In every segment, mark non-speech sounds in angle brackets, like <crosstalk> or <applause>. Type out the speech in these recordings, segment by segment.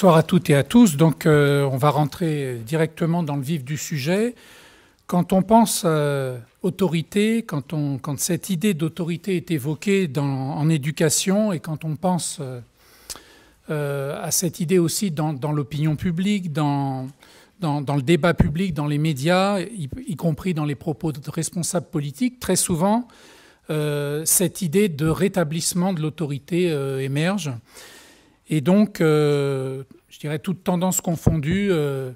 bonsoir à toutes et à tous. Donc, euh, on va rentrer directement dans le vif du sujet. Quand on pense euh, autorité, quand, cette idée d'autorité est évoquée en éducation et quand on pense euh, à cette idée aussi dans, l'opinion publique, dans, le débat public, dans les médias, y, compris dans les propos de responsables politiques, très souvent, cette idée de rétablissement de l'autorité émerge. Et donc, euh, je dirais, toute tendance confondue, euh,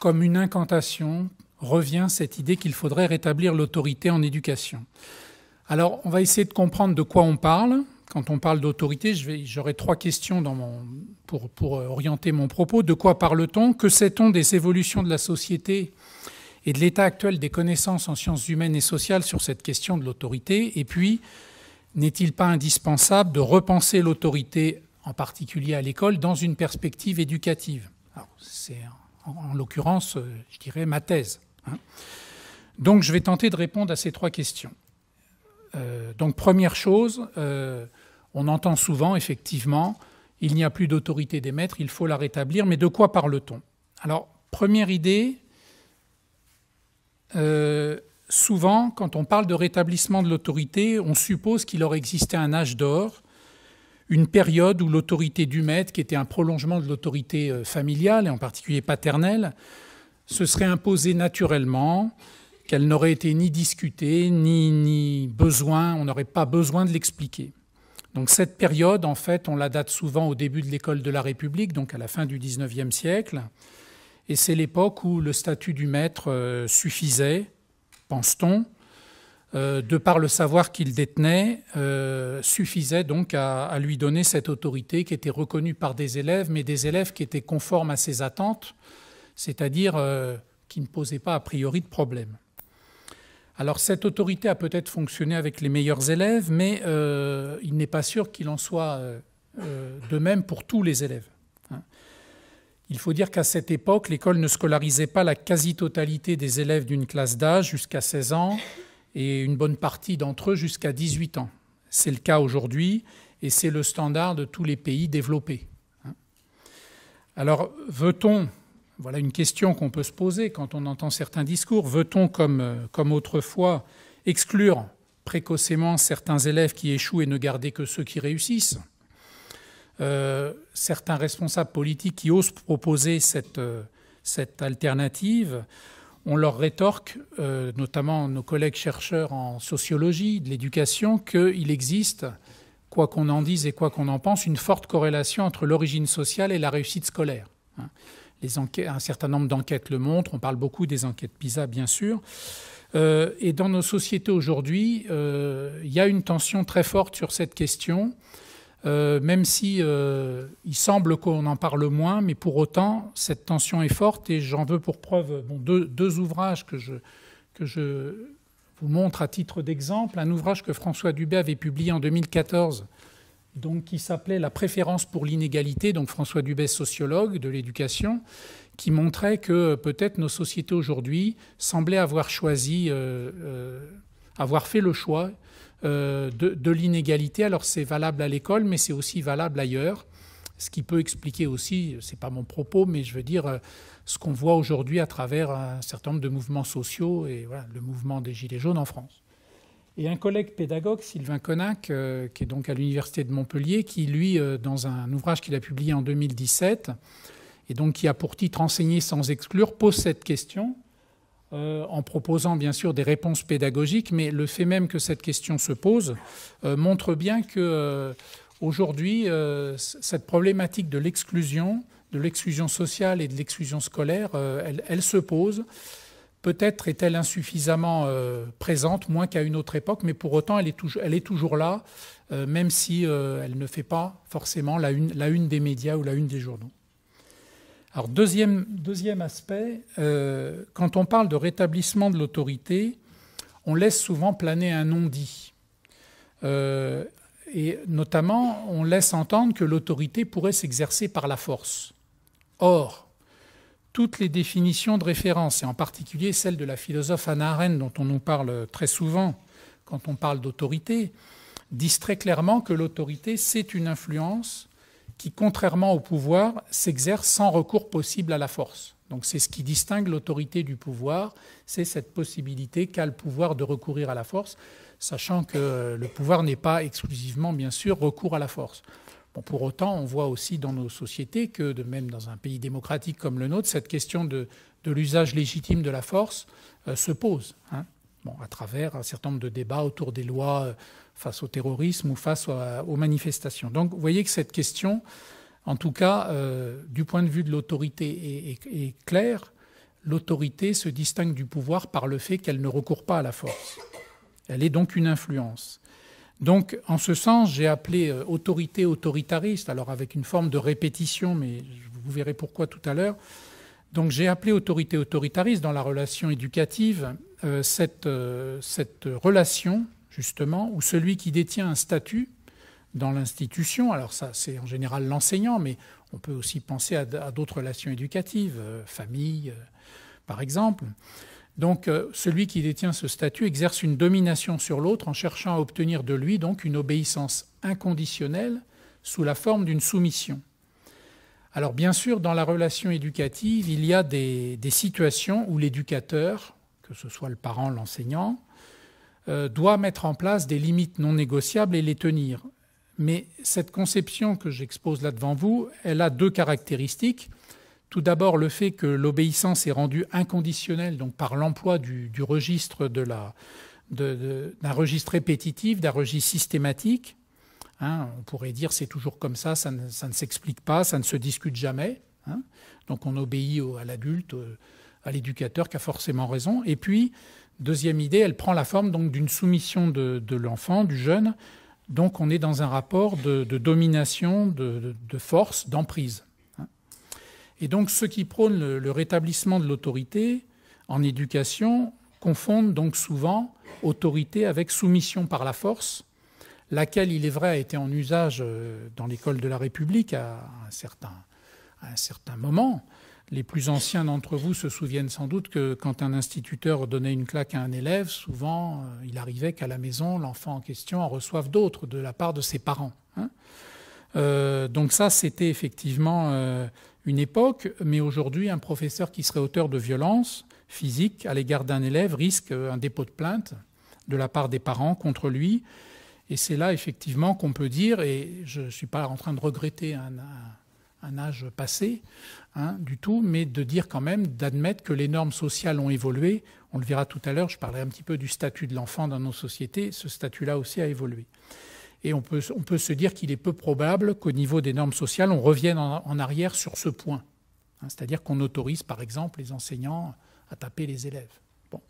comme une incantation, revient cette idée qu'il faudrait rétablir l'autorité en éducation. Alors, on va essayer de comprendre de quoi on parle. Quand on parle d'autorité, j'aurai trois questions pour, pour, orienter mon propos. De quoi parle-t-on? Que sait-on des évolutions de la société et de l'état actuel des connaissances en sciences humaines et sociales sur cette question de l'autorité? Et puis, n'est-il pas indispensable de repenser l'autorité en particulier à l'école, dans une perspective éducative. C'est en, en l'occurrence, euh, je dirais, ma thèse. Hein. Donc je vais tenter de répondre à ces trois questions. Euh, donc première chose, euh, on entend souvent, effectivement, il n'y a plus d'autorité des maîtres, il faut la rétablir, mais de quoi parle-t-on? Alors, première idée, souvent, quand on parle de rétablissement de l'autorité, on suppose qu'il aurait existé un âge d'or une période où l'autorité du maître, qui était un prolongement de l'autorité euh, familiale, et en particulier paternelle, se serait imposée naturellement, qu'elle n'aurait été ni discutée, ni, ni besoin, on n'aurait pas besoin de l'expliquer. Donc cette période, en fait, on la date souvent au début de l'école de la République, donc à la fin du XIXe siècle, et c'est l'époque où le statut du maître euh, suffisait, pense-t-on, euh, de par le savoir qu'il détenait, euh, suffisait donc à, lui donner cette autorité qui était reconnue par des élèves, mais des élèves qui étaient conformes à ses attentes, c'est-à-dire euh, qui ne posaient pas a priori de problème. Alors cette autorité a peut-être fonctionné avec les meilleurs élèves, mais il n'est pas sûr qu'il en soit de même pour tous les élèves. Hein. Il faut dire qu'à cette époque, l'école ne scolarisait pas la quasi-totalité des élèves d'une classe d'âge jusqu'à 16 ans, et une bonne partie d'entre eux jusqu'à 18 ans. C'est le cas aujourd'hui et c'est le standard de tous les pays développés. Alors, veut-on, voilà une question qu'on peut se poser quand on entend certains discours, veut-on, comme, comme autrefois, exclure précocement certains élèves qui échouent et ne garder que ceux qui réussissent? Euh, Certains responsables politiques qui osent proposer cette, cette alternative on leur rétorque, euh, notamment nos collègues chercheurs en sociologie de l'éducation, qu'il existe, quoi qu'on en dise et quoi qu'on en pense, une forte corrélation entre l'origine sociale et la réussite scolaire. Hein. Un certain nombre d'enquêtes le montrent, on parle beaucoup des enquêtes PISA, bien sûr. Euh, et dans nos sociétés aujourd'hui, euh, il y a une tension très forte sur cette question. Euh, même si euh, il semble qu'on en parle moins, mais pour autant, cette tension est forte et j'en veux pour preuve deux, ouvrages que je, vous montre à titre d'exemple. Un ouvrage que François Dubé avait publié en 2014, donc, qui s'appelait La préférence pour l'inégalité, donc François Dubé, sociologue de l'éducation, qui montrait que peut-être nos sociétés aujourd'hui semblaient avoir choisi, euh, avoir fait le choix de, de l'inégalité. Alors c'est valable à l'école, mais c'est aussi valable ailleurs. Ce qui peut expliquer aussi, c'est pas mon propos, mais je veux dire euh, ce qu'on voit aujourd'hui à travers un certain nombre de mouvements sociaux et le mouvement des Gilets jaunes en France. Et un collègue pédagogue, Sylvain Connac, euh, qui est donc à l'Université de Montpellier, qui, lui, euh, dans un ouvrage qu'il a publié en 2017, et donc qui a pour titre Enseigner sans exclure, pose cette question euh, en proposant bien sûr des réponses pédagogiques, mais le fait même que cette question se pose euh, montre bien que euh, aujourd'hui, cette problématique de l'exclusion, de l'exclusion sociale et de l'exclusion scolaire, elle, se pose. Peut-être est-elle insuffisamment présente, moins qu'à une autre époque, mais pour autant, elle est, toujours, là, même si elle ne fait pas forcément la une des médias ou la une des journaux. Alors deuxième, aspect, euh, quand on parle de rétablissement de l'autorité, on laisse souvent planer un non-dit. Euh, et notamment, on laisse entendre que l'autorité pourrait s'exercer par la force. Or, toutes les définitions de référence, et en particulier celle de la philosophe Anna Arendt, dont on nous parle très souvent quand on parle d'autorité, disent très clairement que l'autorité, c'est une influence qui, contrairement au pouvoir, s'exerce sans recours possible à la force. Donc c'est ce qui distingue l'autorité du pouvoir, c'est cette possibilité qu'a le pouvoir de recourir à la force, sachant que le pouvoir n'est pas exclusivement, bien sûr, recours à la force. Bon, pour autant, on voit aussi dans nos sociétés que, de même dans un pays démocratique comme le nôtre, cette question de, l'usage légitime de la force euh, se pose, hein. bon, à travers un certain nombre de débats autour des lois euh, face au terrorisme ou face aux manifestations. Donc vous voyez que cette question, en tout cas, euh, du point de vue de l'autorité, est, claire. L'autorité se distingue du pouvoir par le fait qu'elle ne recourt pas à la force. Elle est donc une influence. Donc, en ce sens, j'ai appelé euh, autorité autoritariste, alors avec une forme de répétition, mais vous verrez pourquoi tout à l'heure. Donc, j'ai appelé autorité autoritariste dans la relation éducative euh, cette, cette relation justement, où celui qui détient un statut dans l'institution, alors ça c'est en général l'enseignant, mais on peut aussi penser à, d'autres relations éducatives, euh, famille euh, par exemple. Donc euh, celui qui détient ce statut exerce une domination sur l'autre en cherchant à obtenir de lui donc une obéissance inconditionnelle sous la forme d'une soumission. Alors bien sûr, dans la relation éducative, il y a des situations où l'éducateur, que ce soit le parent, l'enseignant, euh, doit mettre en place des limites non négociables et les tenir. Mais cette conception que j'expose là devant vous, elle a deux caractéristiques. Tout d'abord, le fait que l'obéissance est rendue inconditionnelle donc par l'emploi du, registre de d'un registre répétitif, d'un registre systématique. Hein, on pourrait dire c'est toujours comme ça, ça ne, s'explique pas, ça ne se discute jamais. Hein. donc on obéit à l'adulte, à l'éducateur qui a forcément raison. Et puis, Deuxième idée, elle prend la forme donc d'une soumission de, l'enfant, du jeune. Donc on est dans un rapport de, domination, de, force, d'emprise. Et donc ceux qui prônent le, rétablissement de l'autorité en éducation confondent donc souvent autorité avec soumission par la force, laquelle, il est vrai, a été en usage euh, dans l'école de la République à un certain moment. Les plus anciens d'entre vous se souviennent sans doute que quand un instituteur donnait une claque à un élève, souvent euh, il arrivait qu'à la maison, l'enfant en question en reçoive d'autres de la part de ses parents. Hein. Euh, donc ça, c'était effectivement euh, une époque, mais aujourd'hui, un professeur qui serait auteur de violence physique à l'égard d'un élève risque un dépôt de plainte de la part des parents contre lui. Et c'est là, effectivement, qu'on peut dire, et je ne suis pas en train de regretter un, un âge passé hein, du tout, mais de dire quand même, d'admettre que les normes sociales ont évolué. On le verra tout à l'heure, je parlerai un petit peu du statut de l'enfant dans nos sociétés. Ce statut-là aussi a évolué. Et on peut, on peut se dire qu'il est peu probable qu'au niveau des normes sociales, on revienne en, arrière sur ce point. Hein, c'est-à-dire qu'on autorise, par exemple, les enseignants à taper les élèves. Bon.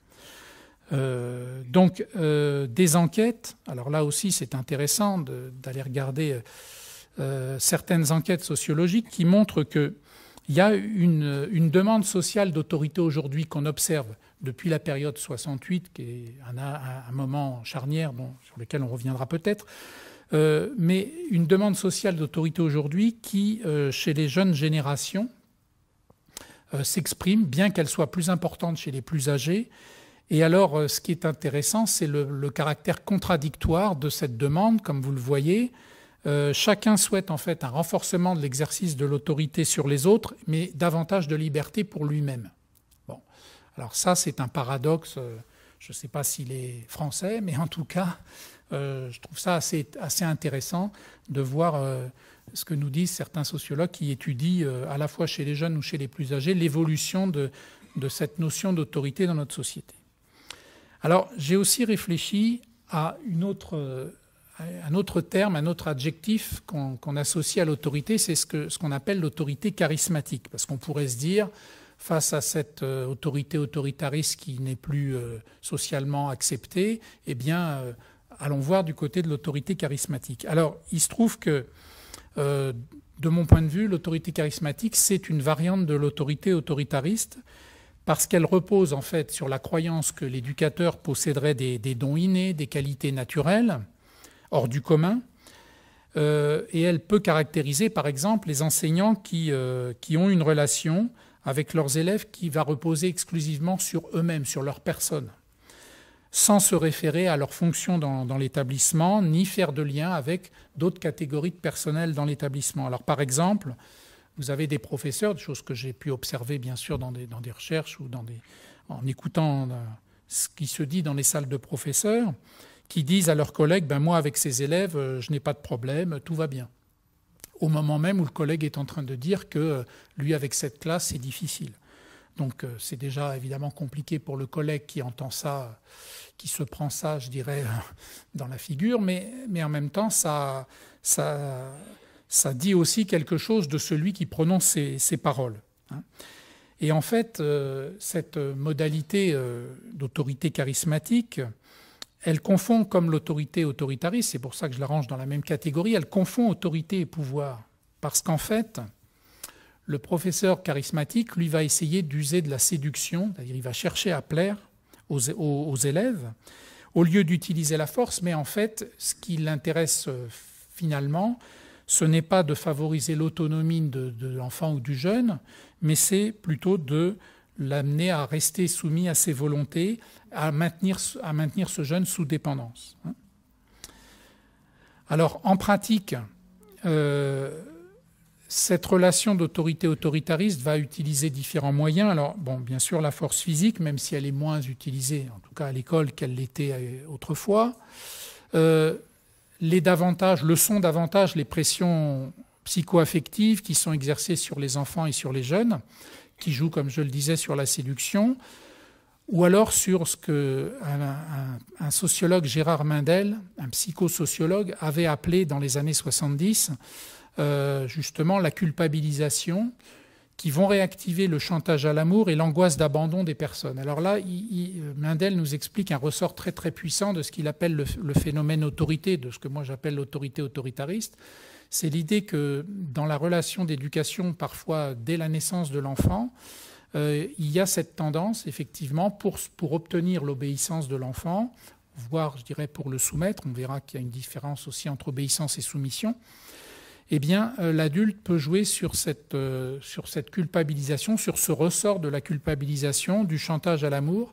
Euh, donc, euh, des enquêtes, alors là aussi c'est intéressant d'aller regarder euh, euh, certaines enquêtes sociologiques qui montrent qu'il y a une, demande sociale d'autorité aujourd'hui qu'on observe depuis la période 68, qui est un, moment charnière sur lequel on reviendra peut-être, euh, mais une demande sociale d'autorité aujourd'hui qui, euh, chez les jeunes générations, s'exprime, bien qu'elle soit plus importante chez les plus âgés. Et alors, ce qui est intéressant, c'est le caractère contradictoire de cette demande, comme vous le voyez. Euh, chacun souhaite en fait un renforcement de l'exercice de l'autorité sur les autres, mais davantage de liberté pour lui-même. Bon, alors ça c'est un paradoxe. Euh, je ne sais pas s'il est français, mais en tout cas, euh, je trouve ça assez, assez intéressant de voir ce que nous disent certains sociologues qui étudient à la fois chez les jeunes ou chez les plus âgés l'évolution de, de cette notion d'autorité dans notre société. Alors j'ai aussi réfléchi à une autre un autre terme, un autre adjectif qu'on associe à l'autorité, c'est ce qu'on appelle l'autorité charismatique. Parce qu'on pourrait se dire, face à cette euh, autorité autoritariste qui n'est plus euh, socialement acceptée, eh bien, euh, allons voir du côté de l'autorité charismatique. Alors, il se trouve que, de mon point de vue, l'autorité charismatique, c'est une variante de l'autorité autoritariste parce qu'elle repose en fait sur la croyance que l'éducateur posséderait des dons innés, des qualités naturelles, hors du commun. Euh, et elle peut caractériser, par exemple, les enseignants qui, euh, qui ont une relation avec leurs élèves qui va reposer exclusivement sur eux-mêmes, sur leur personne. sans se référer à leur fonction dans, l'établissement, ni faire de lien avec d'autres catégories de personnel dans l'établissement. Alors par exemple, vous avez des professeurs, des choses que j'ai pu observer bien sûr dans des, dans des recherches ou dans des, en écoutant euh, ce qui se dit dans les salles de professeurs, qui disent à leurs collègues, ben moi avec ces élèves, euh, je n'ai pas de problème, tout va bien. Au moment même où le collègue est en train de dire que euh, lui avec cette classe, c'est difficile. Donc c'est déjà évidemment compliqué pour le collègue qui entend ça, qui se prend ça, je dirais, <laughs> dans la figure, mais, mais en même temps, ça, ça, dit aussi quelque chose de celui qui prononce ces, paroles. Hein. Et en fait, euh, cette modalité euh, d'autorité charismatique, elle confond comme l'autorité autoritariste, c'est pour ça que je la range dans la même catégorie, elle confond autorité et pouvoir. Parce qu'en fait, le professeur charismatique, lui, va essayer d'user de la séduction, c'est-à-dire il va chercher à plaire aux, élèves, au lieu d'utiliser la force, mais en fait, ce qui l'intéresse euh, finalement, ce n'est pas de favoriser l'autonomie de, l'enfant ou du jeune, mais c'est plutôt de l'amener à rester soumis à ses volontés, à maintenir, ce jeune sous dépendance. Hein. Alors, en pratique, euh, cette relation d'autorité autoritariste va utiliser différents moyens. Alors, bon, bien sûr, la force physique, même si elle est moins utilisée, en tout cas à l'école, qu'elle l'était euh, autrefois. Euh, les davantage, le sont davantage les pressions psycho-affectives qui sont exercées sur les enfants et sur les jeunes, qui jouent, comme je le disais, sur la séduction, ou alors sur ce que un, sociologue Gérard Mindel, un psychosociologue, avait appelé dans les années 70 euh, justement la culpabilisation, qui vont réactiver le chantage à l'amour et l'angoisse d'abandon des personnes. Alors là, Mendel nous explique un ressort très très puissant de ce qu'il appelle le, phénomène autorité, de ce que moi j'appelle l'autorité autoritariste. C'est l'idée que dans la relation d'éducation, parfois dès la naissance de l'enfant, euh, il y a cette tendance, effectivement, pour, obtenir l'obéissance de l'enfant, voire, je dirais, pour le soumettre, on verra qu'il y a une différence aussi entre obéissance et soumission, eh bien, euh, l'adulte peut jouer sur cette, euh, sur cette culpabilisation, sur ce ressort de la culpabilisation, du chantage à l'amour.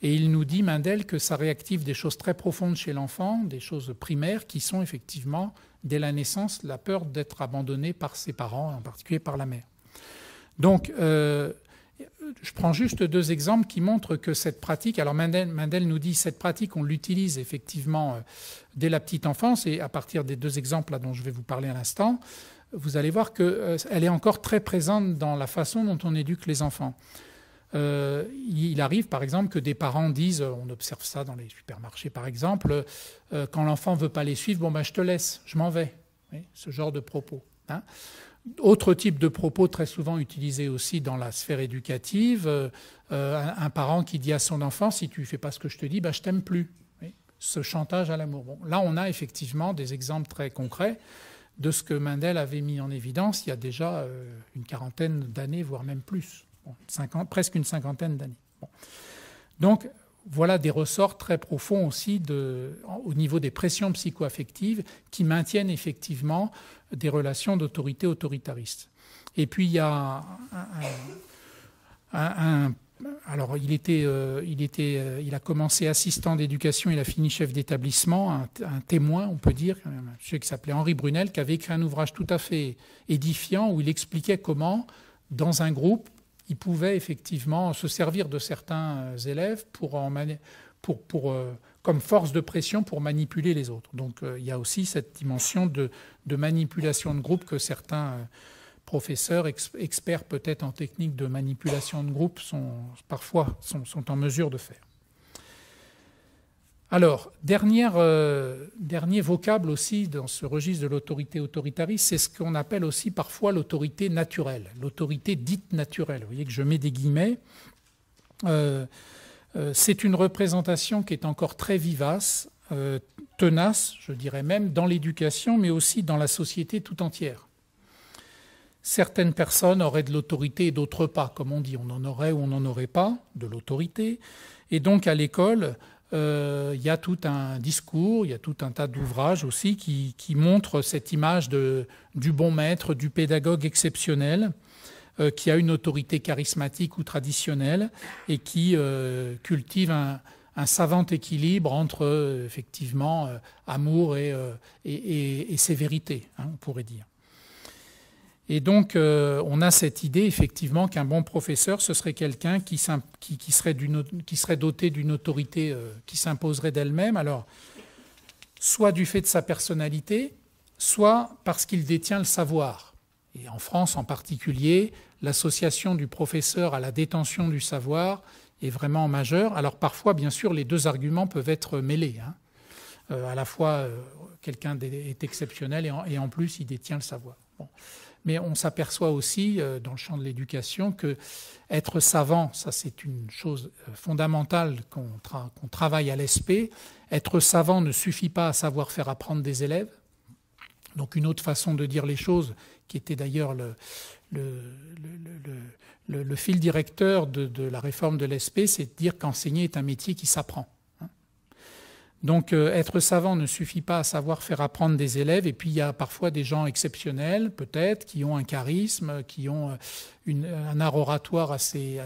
Et il nous dit, Mendel, que ça réactive des choses très profondes chez l'enfant, des choses primaires qui sont effectivement, dès la naissance, la peur d'être abandonné par ses parents, en particulier par la mère. Donc, euh, je prends juste deux exemples qui montrent que cette pratique, alors Mendel, nous dit cette pratique, on l'utilise effectivement euh, dès la petite enfance, et à partir des deux exemples dont je vais vous parler à l'instant, vous allez voir qu'elle euh, est encore très présente dans la façon dont on éduque les enfants. Euh, il arrive par exemple que des parents disent, on observe ça dans les supermarchés par exemple, quand l'enfant ne veut pas les suivre, bon ben je te laisse, je m'en vais. ce genre de propos. Hein. Autre type de propos très souvent utilisé aussi dans la sphère éducative, euh, un, parent qui dit à son enfant, si tu ne fais pas ce que je te dis, bah, je t'aime plus. Ce chantage à l'amour. là, on a effectivement des exemples très concrets de ce que Mendel avait mis en évidence il y a déjà euh, une quarantaine d'années, voire même plus, presque une cinquantaine d'années. Donc, voilà des ressorts très profonds aussi au niveau des pressions psychoaffectives qui maintiennent effectivement des relations d'autorité autoritariste. Et puis il y a un, alors euh, euh, il a commencé assistant d'éducation, il a fini chef d'établissement, un, témoin, on peut dire, un monsieur qui s'appelait Henri Brunel, qui avait écrit un ouvrage tout à fait édifiant où il expliquait comment, dans un groupe, il pouvait effectivement se servir de certains euh, élèves pour, pour comme force de pression pour manipuler les autres. Donc il y a aussi cette dimension de, manipulation de groupe que certains euh, professeurs, experts peut-être en technique de manipulation de groupe, sont, parfois sont, en mesure de faire. Alors, euh, dernier vocable aussi dans ce registre de l'autorité autoritariste, c'est ce qu'on appelle aussi parfois l'autorité naturelle, l'autorité dite naturelle. Vous voyez que je mets des guillemets. Euh, c'est une représentation qui est encore très vivace, tenace, je dirais même, dans l'éducation, mais aussi dans la société tout entière. Certaines personnes auraient de l'autorité et d'autres pas, comme on dit. On en aurait ou on n'en aurait pas de l'autorité. Et donc à l'école, euh, il y a tout un discours, il y a tout un tas d'ouvrages aussi qui, montrent cette image de, du bon maître, du pédagogue exceptionnel, euh, qui a une autorité charismatique ou traditionnelle et qui euh, cultive un, un savant équilibre entre effectivement amour et, et, sévérité, hein, on pourrait dire. Et donc, on a cette idée, effectivement, qu'un bon professeur, ce serait quelqu'un qui, serait doté d'une autorité qui s'imposerait d'elle-même. Alors, soit du fait de sa personnalité, soit parce qu'il détient le savoir. Et en France en particulier, l'association du professeur à la détention du savoir est vraiment majeure. Alors parfois, bien sûr, les deux arguments peuvent être mêlés. Hein. Euh, à la fois, euh, quelqu'un est exceptionnel et en, plus, il détient le savoir. Mais on s'aperçoit aussi, euh, dans le champ de l'éducation, que être savant, ça c'est une chose fondamentale qu'on travaille à l'ESP. Être savant ne suffit pas à savoir faire apprendre des élèves. Donc une autre façon de dire les choses, qui était d'ailleurs le, le, fil directeur de, la réforme de l'ESP, c'est de dire qu'enseigner est un métier qui s'apprend. Donc euh, être savant ne suffit pas à savoir faire apprendre des élèves, et puis il y a parfois des gens exceptionnels, peut-être, qui ont un charisme, qui ont euh, un art oratoire assez,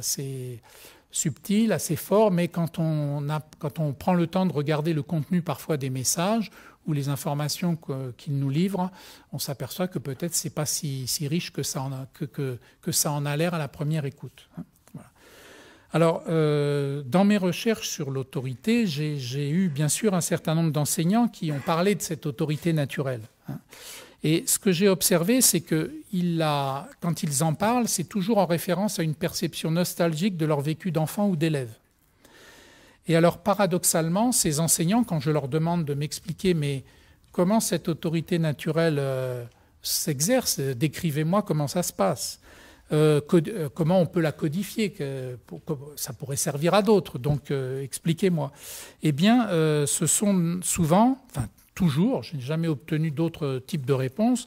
subtil, assez fort, mais quand on, prend le temps de regarder le contenu parfois des messages, ou les informations qu'il nous livre, on s'aperçoit que peut-être c'est pas si, riche que, ça en a l'air à la première écoute. Alors, euh, dans mes recherches sur l'autorité, j'ai eu bien sûr un certain nombre d'enseignants qui ont parlé de cette autorité naturelle. Hein. Et ce que j'ai observé, c'est que quand ils en parlent, c'est toujours en référence à une perception nostalgique de leur vécu d'enfant ou d'élève. Et alors, paradoxalement, ces enseignants, quand je leur demande de m'expliquer, mais comment cette autorité naturelle euh, s'exerce, décrivez-moi comment ça se passe. Euh, euh, comment on peut la codifier Ça pourrait servir à d'autres, donc expliquez-moi. Eh bien, ce sont souvent, enfin toujours, je n'ai jamais obtenu d'autres types de réponses,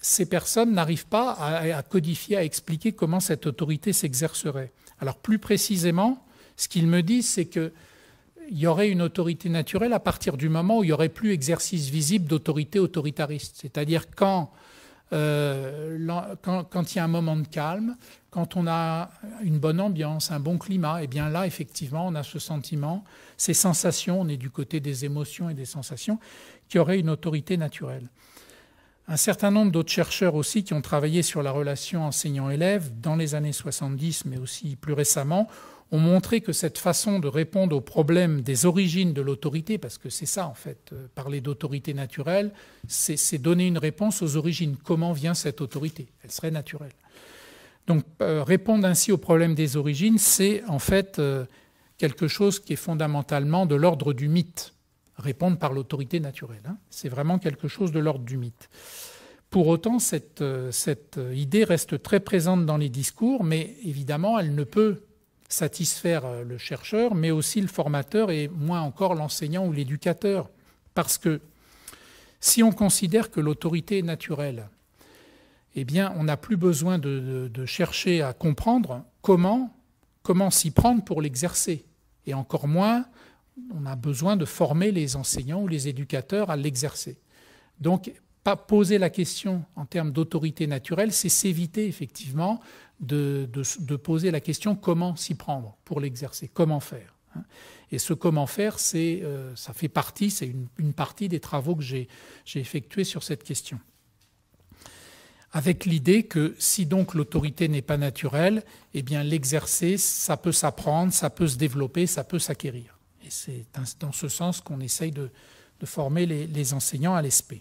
ces personnes n'arrivent pas à, codifier, à expliquer comment cette autorité s'exercerait. Alors plus précisément, ce qu'ils me disent, c'est qu'il y aurait une autorité naturelle à partir du moment où il n'y aurait plus exercice visible d'autorité autoritariste. C'est-à-dire euh, quand, il y a un moment de calme, quand on a une bonne ambiance, un bon climat, et eh bien là, effectivement, on a ce sentiment, ces sensations, on est du côté des émotions et des sensations, qui aurait une autorité naturelle. Un certain nombre d'autres chercheurs aussi qui ont travaillé sur la relation enseignant-élève dans les années 70, mais aussi plus récemment, ont montré que cette façon de répondre au problème des origines de l'autorité, parce que c'est ça en fait, euh, parler d'autorité naturelle, c'est donner une réponse aux origines. Comment vient cette autorité? Elle serait naturelle. Donc euh, répondre ainsi au problème des origines, c'est en fait euh, quelque chose qui est fondamentalement de l'ordre du mythe. Répondre par l'autorité naturelle, hein. c'est vraiment quelque chose de l'ordre du mythe. Pour autant, cette, cette idée reste très présente dans les discours, mais évidemment, elle ne peut satisfaire euh, le chercheur, mais aussi le formateur et moins encore l'enseignant ou l'éducateur. Parce que si on considère que l'autorité est naturelle, eh bien, on n'a plus besoin de, chercher à comprendre comment, comment s'y prendre pour l'exercer. Et encore moins, on a besoin de former les enseignants ou les éducateurs à l'exercer. Donc, pas poser la question en termes d'autorité naturelle, c'est s'éviter effectivement de, poser la question comment s'y prendre pour l'exercer, comment faire. Hein. Et ce comment faire, euh, ça fait partie, c'est une, partie des travaux que j'ai, effectués sur cette question. Avec l'idée que si donc l'autorité n'est pas naturelle, eh bien l'exercer, ça peut s'apprendre, ça peut se développer, ça peut s'acquérir. Et c'est dans ce sens qu'on essaye de, former les, les enseignants à l'ESP.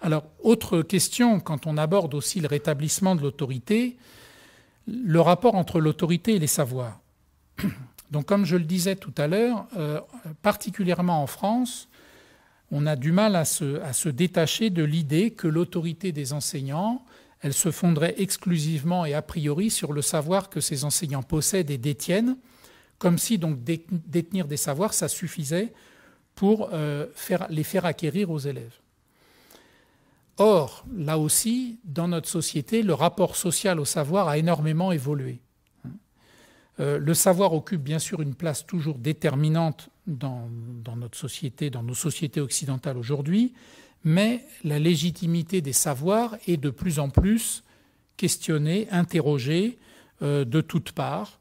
Alors, autre question, quand on aborde aussi le rétablissement de l'autorité, le rapport entre l'autorité et les savoirs. <clears throat> Donc, comme je le disais tout à l'heure, euh, particulièrement en France, on a du mal à se, détacher de l'idée que l'autorité des enseignants, elle se fonderait exclusivement et a priori sur le savoir que ces enseignants possèdent et détiennent, comme si donc détenir des savoirs, ça suffisait pour euh, les faire acquérir aux élèves. Or, là aussi, dans notre société, le rapport social au savoir a énormément évolué. Euh, le savoir occupe bien sûr une place toujours déterminante dans, notre société, dans nos sociétés occidentales aujourd'hui, mais la légitimité des savoirs est de plus en plus questionnée, interrogée euh, de toutes parts.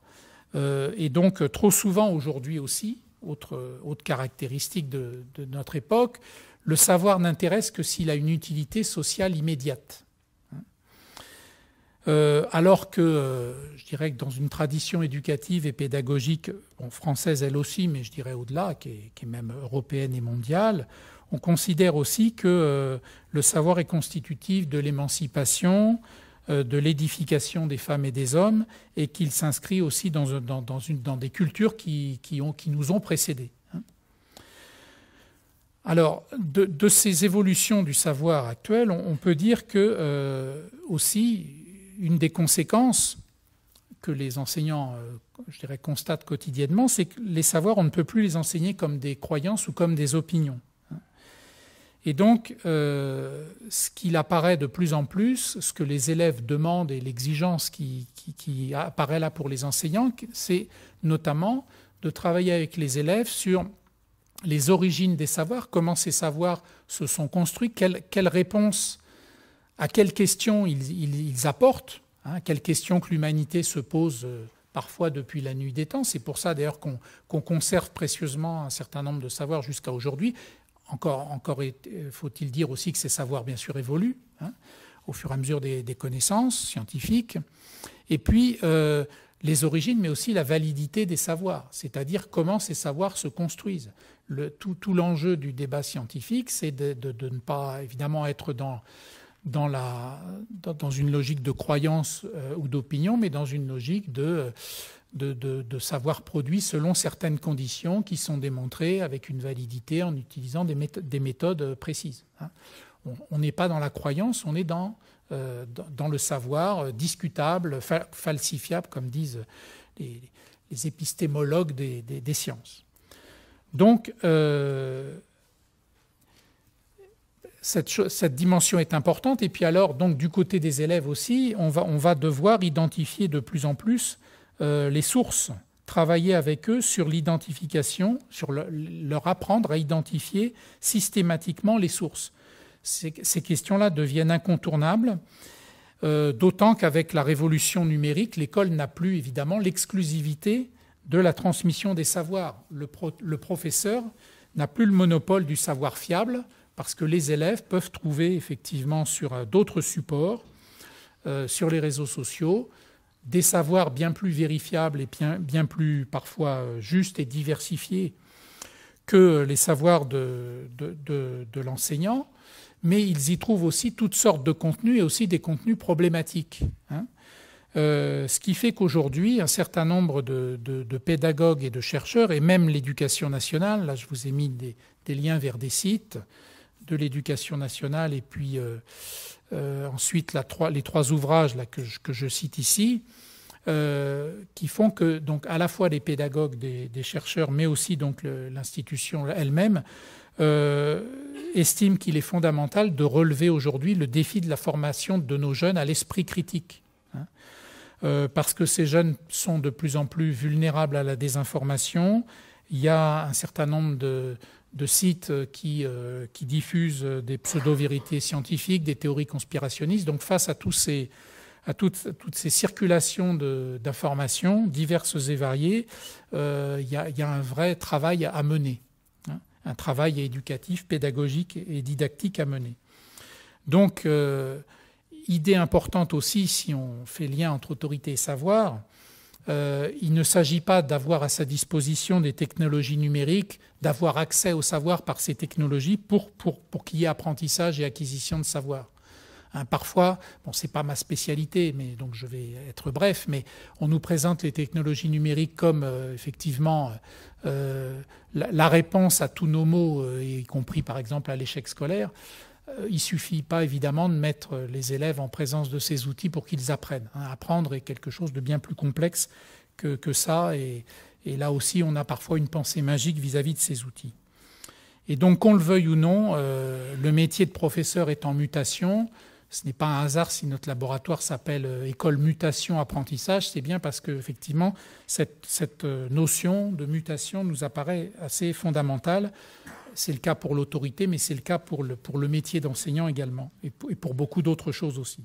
et donc trop souvent aujourd'hui aussi, autre, caractéristique de notre époque, le savoir n'intéresse que s'il a une utilité sociale immédiate. Euh, alors que, euh, je dirais que dans une tradition éducative et pédagogique, française elle aussi, mais je dirais au-delà, qui, est, même européenne et mondiale, on considère aussi que euh, le savoir est constitutif de l'émancipation, de l'édification des femmes et des hommes, et qu'il s'inscrit aussi dans, des cultures qui, nous ont précédés. Alors, de, ces évolutions du savoir actuel, on, peut dire que aussi, une des conséquences que les enseignants, euh, je dirais, constatent quotidiennement, c'est que les savoirs, on ne peut plus les enseigner comme des croyances ou comme des opinions. Et donc, euh, ce qu'il apparaît de plus en plus, ce que les élèves demandent et l'exigence qui, apparaît là pour les enseignants, c'est notamment de travailler avec les élèves sur les origines des savoirs, comment ces savoirs se sont construits, quelles quelle réponses à quelles questions ils, apportent, hein, quelles questions que l'humanité se pose euh, parfois depuis la nuit des temps. C'est pour ça d'ailleurs qu'on conserve précieusement un certain nombre de savoirs jusqu'à aujourd'hui. Encore, encore euh, faut-il dire aussi que ces savoirs, bien sûr, évoluent hein, au fur et à mesure des, connaissances scientifiques. Et puis, euh, les origines, mais aussi la validité des savoirs, c'est-à-dire comment ces savoirs se construisent. Tout, l'enjeu du débat scientifique, c'est de, ne pas évidemment être dans une logique de croyance euh, ou d'opinion, mais dans une logique de, savoir produit selon certaines conditions qui sont démontrées avec une validité en utilisant des, méthodes, des méthodes précises. Hein. On n'est pas dans la croyance, on est dans, euh, le savoir euh, discutable, falsifiable, comme disent les, épistémologues des, sciences. Donc, cette, dimension est importante. Et puis alors, du côté des élèves aussi, on va, on va devoir identifier de plus en plus euh, les sources, travailler avec eux sur l'identification, sur leur apprendre à identifier systématiquement les sources. Ces, questions-là deviennent incontournables, euh, d'autant qu'avec la révolution numérique, l'école n'a plus évidemment l'exclusivité de la transmission des savoirs. le professeur n'a plus le monopole du savoir fiable parce que les élèves peuvent trouver effectivement sur euh, d'autres supports, euh, sur les réseaux sociaux, des savoirs bien plus vérifiables et bien, plus parfois euh, justes et diversifiés que les savoirs de, l'enseignant, mais ils y trouvent aussi toutes sortes de contenus et aussi des contenus problématiques. Hein. Ce qui fait qu'aujourd'hui, un certain nombre de, pédagogues et de chercheurs, et même l'éducation nationale, là je vous ai mis des liens vers des sites, de l'éducation nationale et puis euh, euh, ensuite les trois ouvrages que, je, cite ici, euh, qui font que donc à la fois les pédagogues, des, chercheurs, mais aussi donc l'institution elle-même estiment qu'il est fondamental de relever aujourd'hui le défi de la formation de nos jeunes à l'esprit critique. Hein. Parce que ces jeunes sont de plus en plus vulnérables à la désinformation. Il y a un certain nombre de, sites qui, euh, qui diffusent des pseudo-vérités scientifiques, des théories conspirationnistes. Donc face à, tous ces, à toutes, toutes ces circulations d'informations diverses et variées, euh, il y, a un vrai travail à mener, hein, un travail éducatif, pédagogique et didactique à mener. Donc, euh, idée importante aussi, si on fait lien entre autorité et savoir, euh, il ne s'agit pas d'avoir à sa disposition des technologies numériques, d'avoir accès au savoir par ces technologies pour, pour, pour qu'il y ait apprentissage et acquisition de savoir. Hein, parfois, bon, c'est pas ma spécialité, mais donc je vais être bref, mais on nous présente les technologies numériques comme euh, effectivement euh, la, réponse à tous nos maux, y compris par exemple à l'échec scolaire. Euh, il ne suffit pas évidemment de mettre les élèves en présence de ces outils pour qu'ils apprennent. Hein. Apprendre est quelque chose de bien plus complexe que, ça, et, là aussi on a parfois une pensée magique vis-à-vis de ces outils. Et donc qu'on le veuille ou non, euh, le métier de professeur est en mutation. Ce n'est pas un hasard si notre laboratoire s'appelle euh, École Mutation Apprentissage, c'est bien parce qu'effectivement, cette, cette notion de mutation nous apparaît assez fondamentale c'est le cas pour l'autorité, mais c'est le cas pour le, métier d'enseignant également, et pour, beaucoup d'autres choses aussi.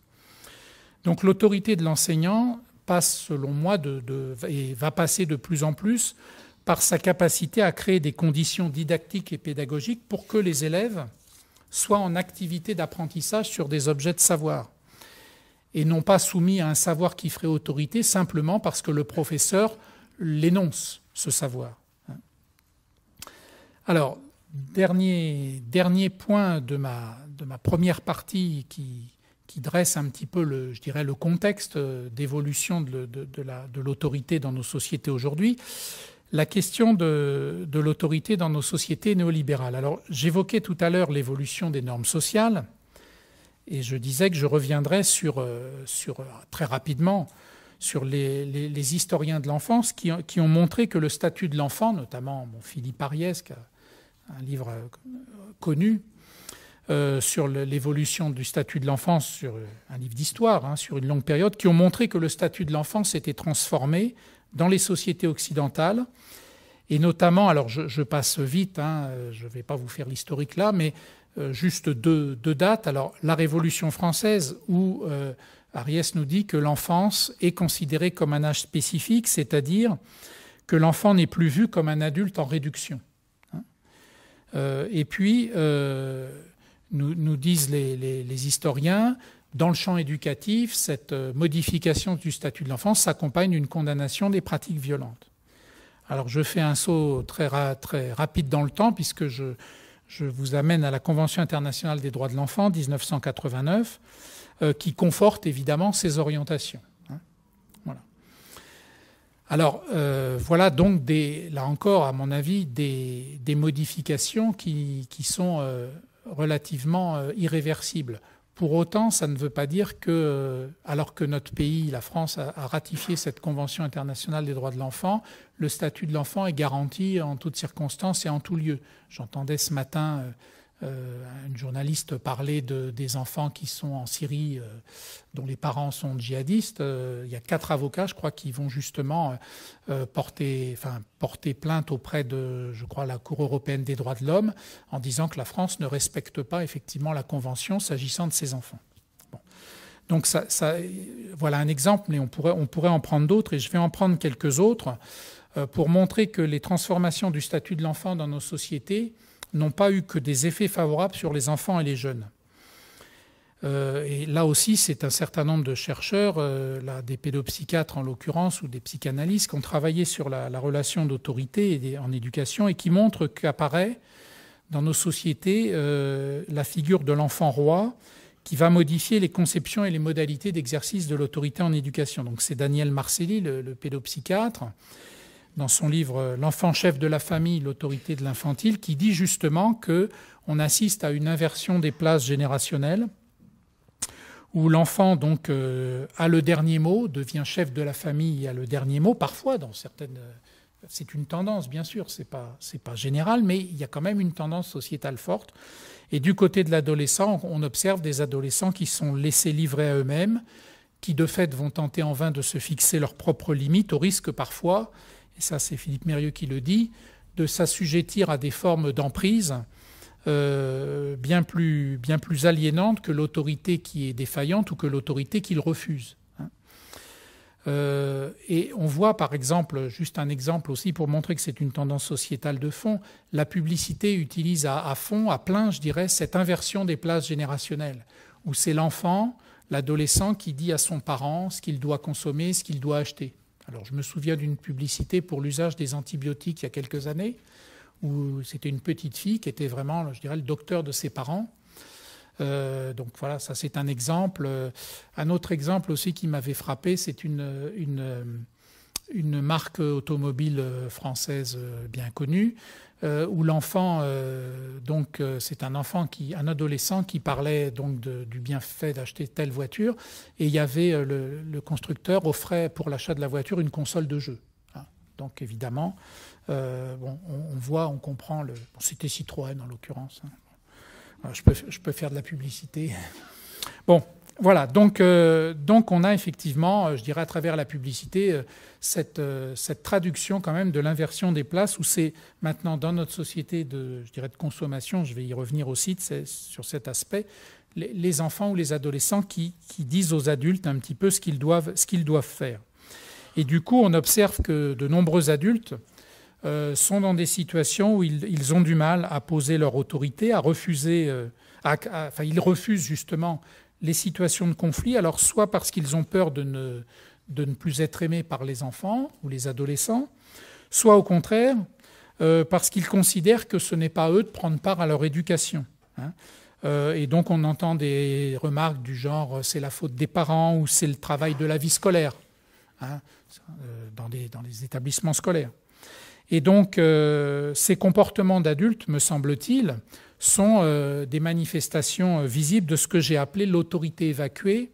Donc l'autorité de l'enseignant passe, selon moi, et va passer de plus en plus par sa capacité à créer des conditions didactiques et pédagogiques pour que les élèves soient en activité d'apprentissage sur des objets de savoir et non pas soumis à un savoir qui ferait autorité simplement parce que le professeur l'énonce, ce savoir. Alors, dernier, dernier point de ma, de ma première partie qui, qui dresse un petit peu le, je dirais, le contexte d'évolution de, de l'autorité dans nos sociétés aujourd'hui, la question de, de l'autorité dans nos sociétés néolibérales. Alors, j'évoquais tout à l'heure l'évolution des normes sociales, et je disais que je reviendrais sur, euh, sur euh, très rapidement sur les, les, historiens de l'enfance qui, qui, ont montré que le statut de l'enfant, notamment mon Philippe Ariès, un livre euh, connu euh, sur l'évolution du statut de l'enfance, sur un livre d'histoire, hein, sur une longue période, qui ont montré que le statut de l'enfant s'était transformé dans les sociétés occidentales. Et notamment, alors je, passe vite, hein, je ne vais pas vous faire l'historique là, mais euh, juste deux, dates. Alors la Révolution française, où euh, Ariès nous dit que l'enfance est considérée comme un âge spécifique, c'est-à-dire que l'enfant n'est plus vu comme un adulte en réduction. Euh, et puis, euh, nous, disent les, historiens, dans le champ éducatif, cette euh, modification du statut de l'enfance s'accompagne d'une condamnation des pratiques violentes. Alors je fais un saut très, rapide dans le temps, puisque je, vous amène à la Convention internationale des droits de l'enfant 1989, euh, qui conforte évidemment ces orientations. Alors euh, voilà donc là encore, à mon avis, des, modifications qui, sont euh, relativement euh, irréversibles. Pour autant, ça ne veut pas dire que, alors que notre pays, la France, a, ratifié cette Convention internationale des droits de l'enfant, le statut de l'enfant est garanti en toutes circonstances et en tout lieu. J'entendais ce matin une journaliste parlait de, des enfants qui sont en Syrie, euh, dont les parents sont djihadistes. Euh, il y a quatre avocats, je crois, qui vont justement porter, enfin, plainte auprès de, la Cour européenne des droits de l'homme, en disant que la France ne respecte pas effectivement la Convention s'agissant de ces enfants. Donc voilà un exemple, mais on pourrait, on pourrait en prendre d'autres, et je vais en prendre quelques autres pour montrer que les transformations du statut de l'enfant dans nos sociétés n'ont pas eu que des effets favorables sur les enfants et les jeunes. Euh, et là aussi, c'est un certain nombre de chercheurs, euh, des pédopsychiatres en l'occurrence, ou des psychanalystes, qui ont travaillé sur la, la relation d'autorité en éducation et qui montrent qu'apparaît dans nos sociétés euh, la figure de l'enfant roi qui va modifier les conceptions et les modalités d'exercice de l'autorité en éducation. Donc c'est Daniel Marcelli, le pédopsychiatre, dans son livre L'enfant chef de la famille, l'autorité de l'infantile, qui dit justement que on assiste à une inversion des places générationnelles, où l'enfant donc euh, a le dernier mot, devient chef de la famille, a le dernier mot. Parfois, dans certaines, c'est une tendance, bien sûr, c'est pas pas général, mais il y a quand même une tendance sociétale forte. Et du côté de l'adolescent, on observe des adolescents qui sont laissés livrer à eux-mêmes, qui de fait vont tenter en vain de se fixer leurs propres limites, au risque parfois et ça c'est Philippe Mérieux qui le dit, de s'assujettir à des formes d'emprise euh, bien, plus, bien plus aliénantes que l'autorité qui est défaillante ou que l'autorité qu'il refuse. Hein. Euh, et on voit par exemple, juste un exemple aussi pour montrer que c'est une tendance sociétale de fond, la publicité utilise à, à fond, à plein, je dirais, cette inversion des places générationnelles, où c'est l'enfant, l'adolescent qui dit à son parent ce qu'il doit consommer, ce qu'il doit acheter. Alors, je me souviens d'une publicité pour l'usage des antibiotiques il y a quelques années, où c'était une petite fille qui était vraiment, je dirais, le docteur de ses parents. Euh, donc voilà, ça c'est un exemple. Un autre exemple aussi qui m'avait frappé, c'est une, une, une, marque automobile française bien connue euh, où l'enfant, euh, donc euh, c'est un enfant qui, un adolescent qui parlait donc de, du bienfait d'acheter telle voiture, et il y avait euh, le, constructeur offrait pour l'achat de la voiture une console de jeu. Hein. Donc évidemment, euh, bon, on, voit, on comprend. Le, c'était Citroën en l'occurrence. Hein. je, peux, je peux faire de la publicité. Bon, voilà, donc, euh, donc on a effectivement, euh, je dirais à travers la publicité, euh, cette, traduction quand même de l'inversion des places où c'est maintenant dans notre société de, je dirais de consommation, je vais y revenir aussi sur cet aspect, les, enfants ou les adolescents qui, disent aux adultes un petit peu ce qu'ils doivent, faire. Et du coup, on observe que de nombreux adultes sont dans des situations où ils, ont du mal à poser leur autorité, à refuser, euh, enfin, ils refusent justement les situations de conflit, alors soit parce qu'ils ont peur de ne, de ne plus être aimés par les enfants ou les adolescents, soit au contraire euh, parce qu'ils considèrent que ce n'est pas eux de prendre part à leur éducation. Hein. et donc on entend des remarques du genre c'est la faute des parents ou c'est le travail de la vie scolaire hein, dans, dans les établissements scolaires. Et donc, euh, ces comportements d'adultes, me semble-t-il, sont euh, des manifestations euh, visibles de ce que j'ai appelé l'autorité évacuée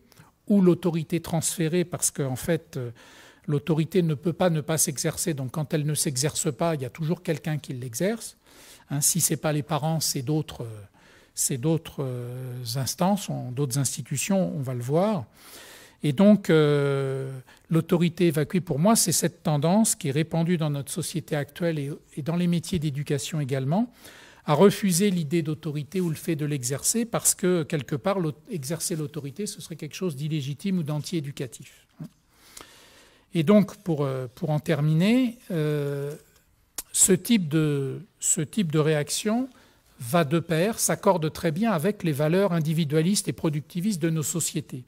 ou l'autorité transférée, parce qu'en fait, l'autorité ne peut pas ne pas s'exercer. Donc, quand elle ne s'exerce pas, il y a toujours quelqu'un qui l'exerce. Hein, si ce n'est pas les parents, c'est d'autres, instances, d'autres institutions, on va le voir. Et donc, euh, l'autorité évacuée, pour moi, c'est cette tendance qui est répandue dans notre société actuelle et, dans les métiers d'éducation également, à refuser l'idée d'autorité ou le fait de l'exercer parce que, quelque part, exercer l'autorité, ce serait quelque chose d'illégitime ou d'anti-éducatif. Et donc, pour, euh, en terminer, euh, ce, type de, ce type de réaction va de pair, s'accorde très bien avec les valeurs individualistes et productivistes de nos sociétés.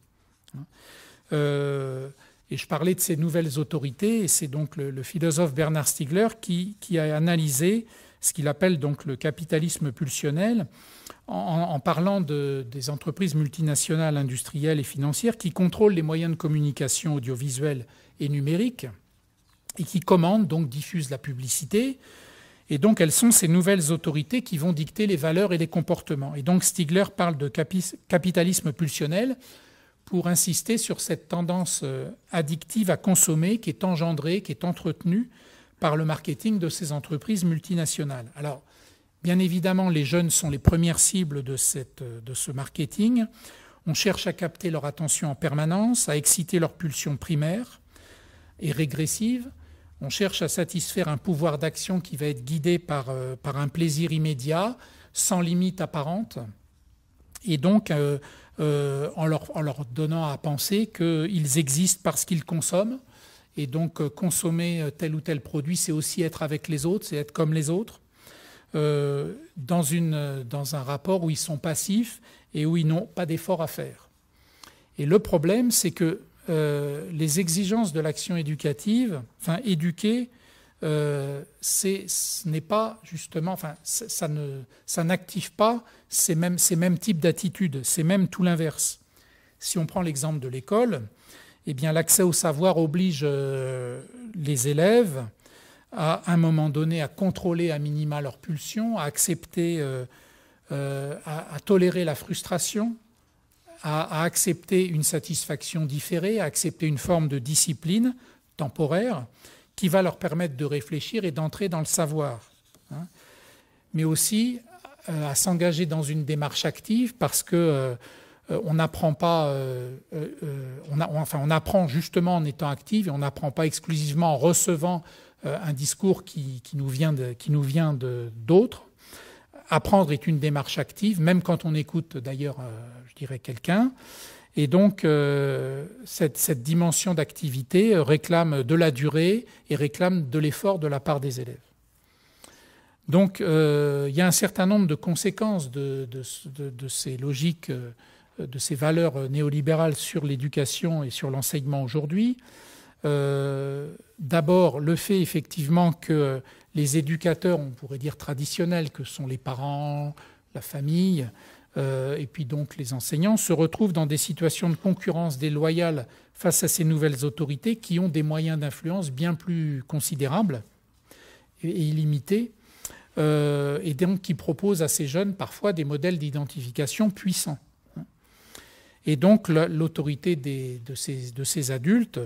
Euh, et je parlais de ces nouvelles autorités, et c'est donc le, philosophe Bernard Stiegler qui, a analysé ce qu'il appelle donc le capitalisme pulsionnel, en, parlant de, des entreprises multinationales industrielles et financières qui contrôlent les moyens de communication audiovisuelle et numérique, et qui commandent, donc diffusent la publicité. Et donc elles sont ces nouvelles autorités qui vont dicter les valeurs et les comportements. Et donc Stiegler parle de capitalisme pulsionnel pour insister sur cette tendance euh, addictive à consommer qui est engendrée, qui est entretenue par le marketing de ces entreprises multinationales. Alors, bien évidemment, les jeunes sont les premières cibles de, ce marketing. On cherche à capter leur attention en permanence, à exciter leur pulsion primaire et régressive. On cherche à satisfaire un pouvoir d'action qui va être guidé par, euh, un plaisir immédiat, sans limite apparente. Et donc, euh, euh, en, leur, donnant à penser qu'ils existent parce qu'ils consomment. Et donc euh, consommer euh, tel ou tel produit, c'est aussi être avec les autres, c'est être comme les autres, dans, une, dans un rapport où ils sont passifs et où ils n'ont pas d'effort à faire. Et le problème, c'est que les exigences de l'action éducative, enfin éduquer, euh, ce n'est pas justement, enfin, ça, ne, ça n'active pas ces mêmes, ces mêmes types d'attitudes, c'est même tout l'inverse. Si on prend l'exemple de l'école, eh bien, l'accès au savoir oblige euh, les élèves à, un moment donné à contrôler à minima leur pulsion, à accepter, euh, à, à, tolérer la frustration, à, accepter une satisfaction différée, à accepter une forme de discipline temporaire qui va leur permettre de réfléchir et d'entrer dans le savoir. Hein. mais aussi euh, à s'engager dans une démarche active parce que euh, euh, on n'apprend pas, on, enfin on apprend justement en étant actif et on n'apprend pas exclusivement en recevant un discours qui, nous vient d'autres. Apprendre est une démarche active, même quand on écoute d'ailleurs, je dirais, quelqu'un. Et donc, euh, cette, dimension d'activité euh, réclame de la durée et réclame de l'effort de la part des élèves. Donc, euh, il y a un certain nombre de conséquences de, ces logiques, de ces valeurs néolibérales sur l'éducation et sur l'enseignement aujourd'hui. D'abord, le fait effectivement que les éducateurs, on pourrait dire traditionnels, que sont les parents, la famille, euh, et puis donc les enseignants, se retrouvent dans des situations de concurrence déloyale face à ces nouvelles autorités qui ont des moyens d'influence bien plus considérables et illimités, euh, et donc qui proposent à ces jeunes parfois des modèles d'identification puissants. Et donc l'autorité de ces, adultes,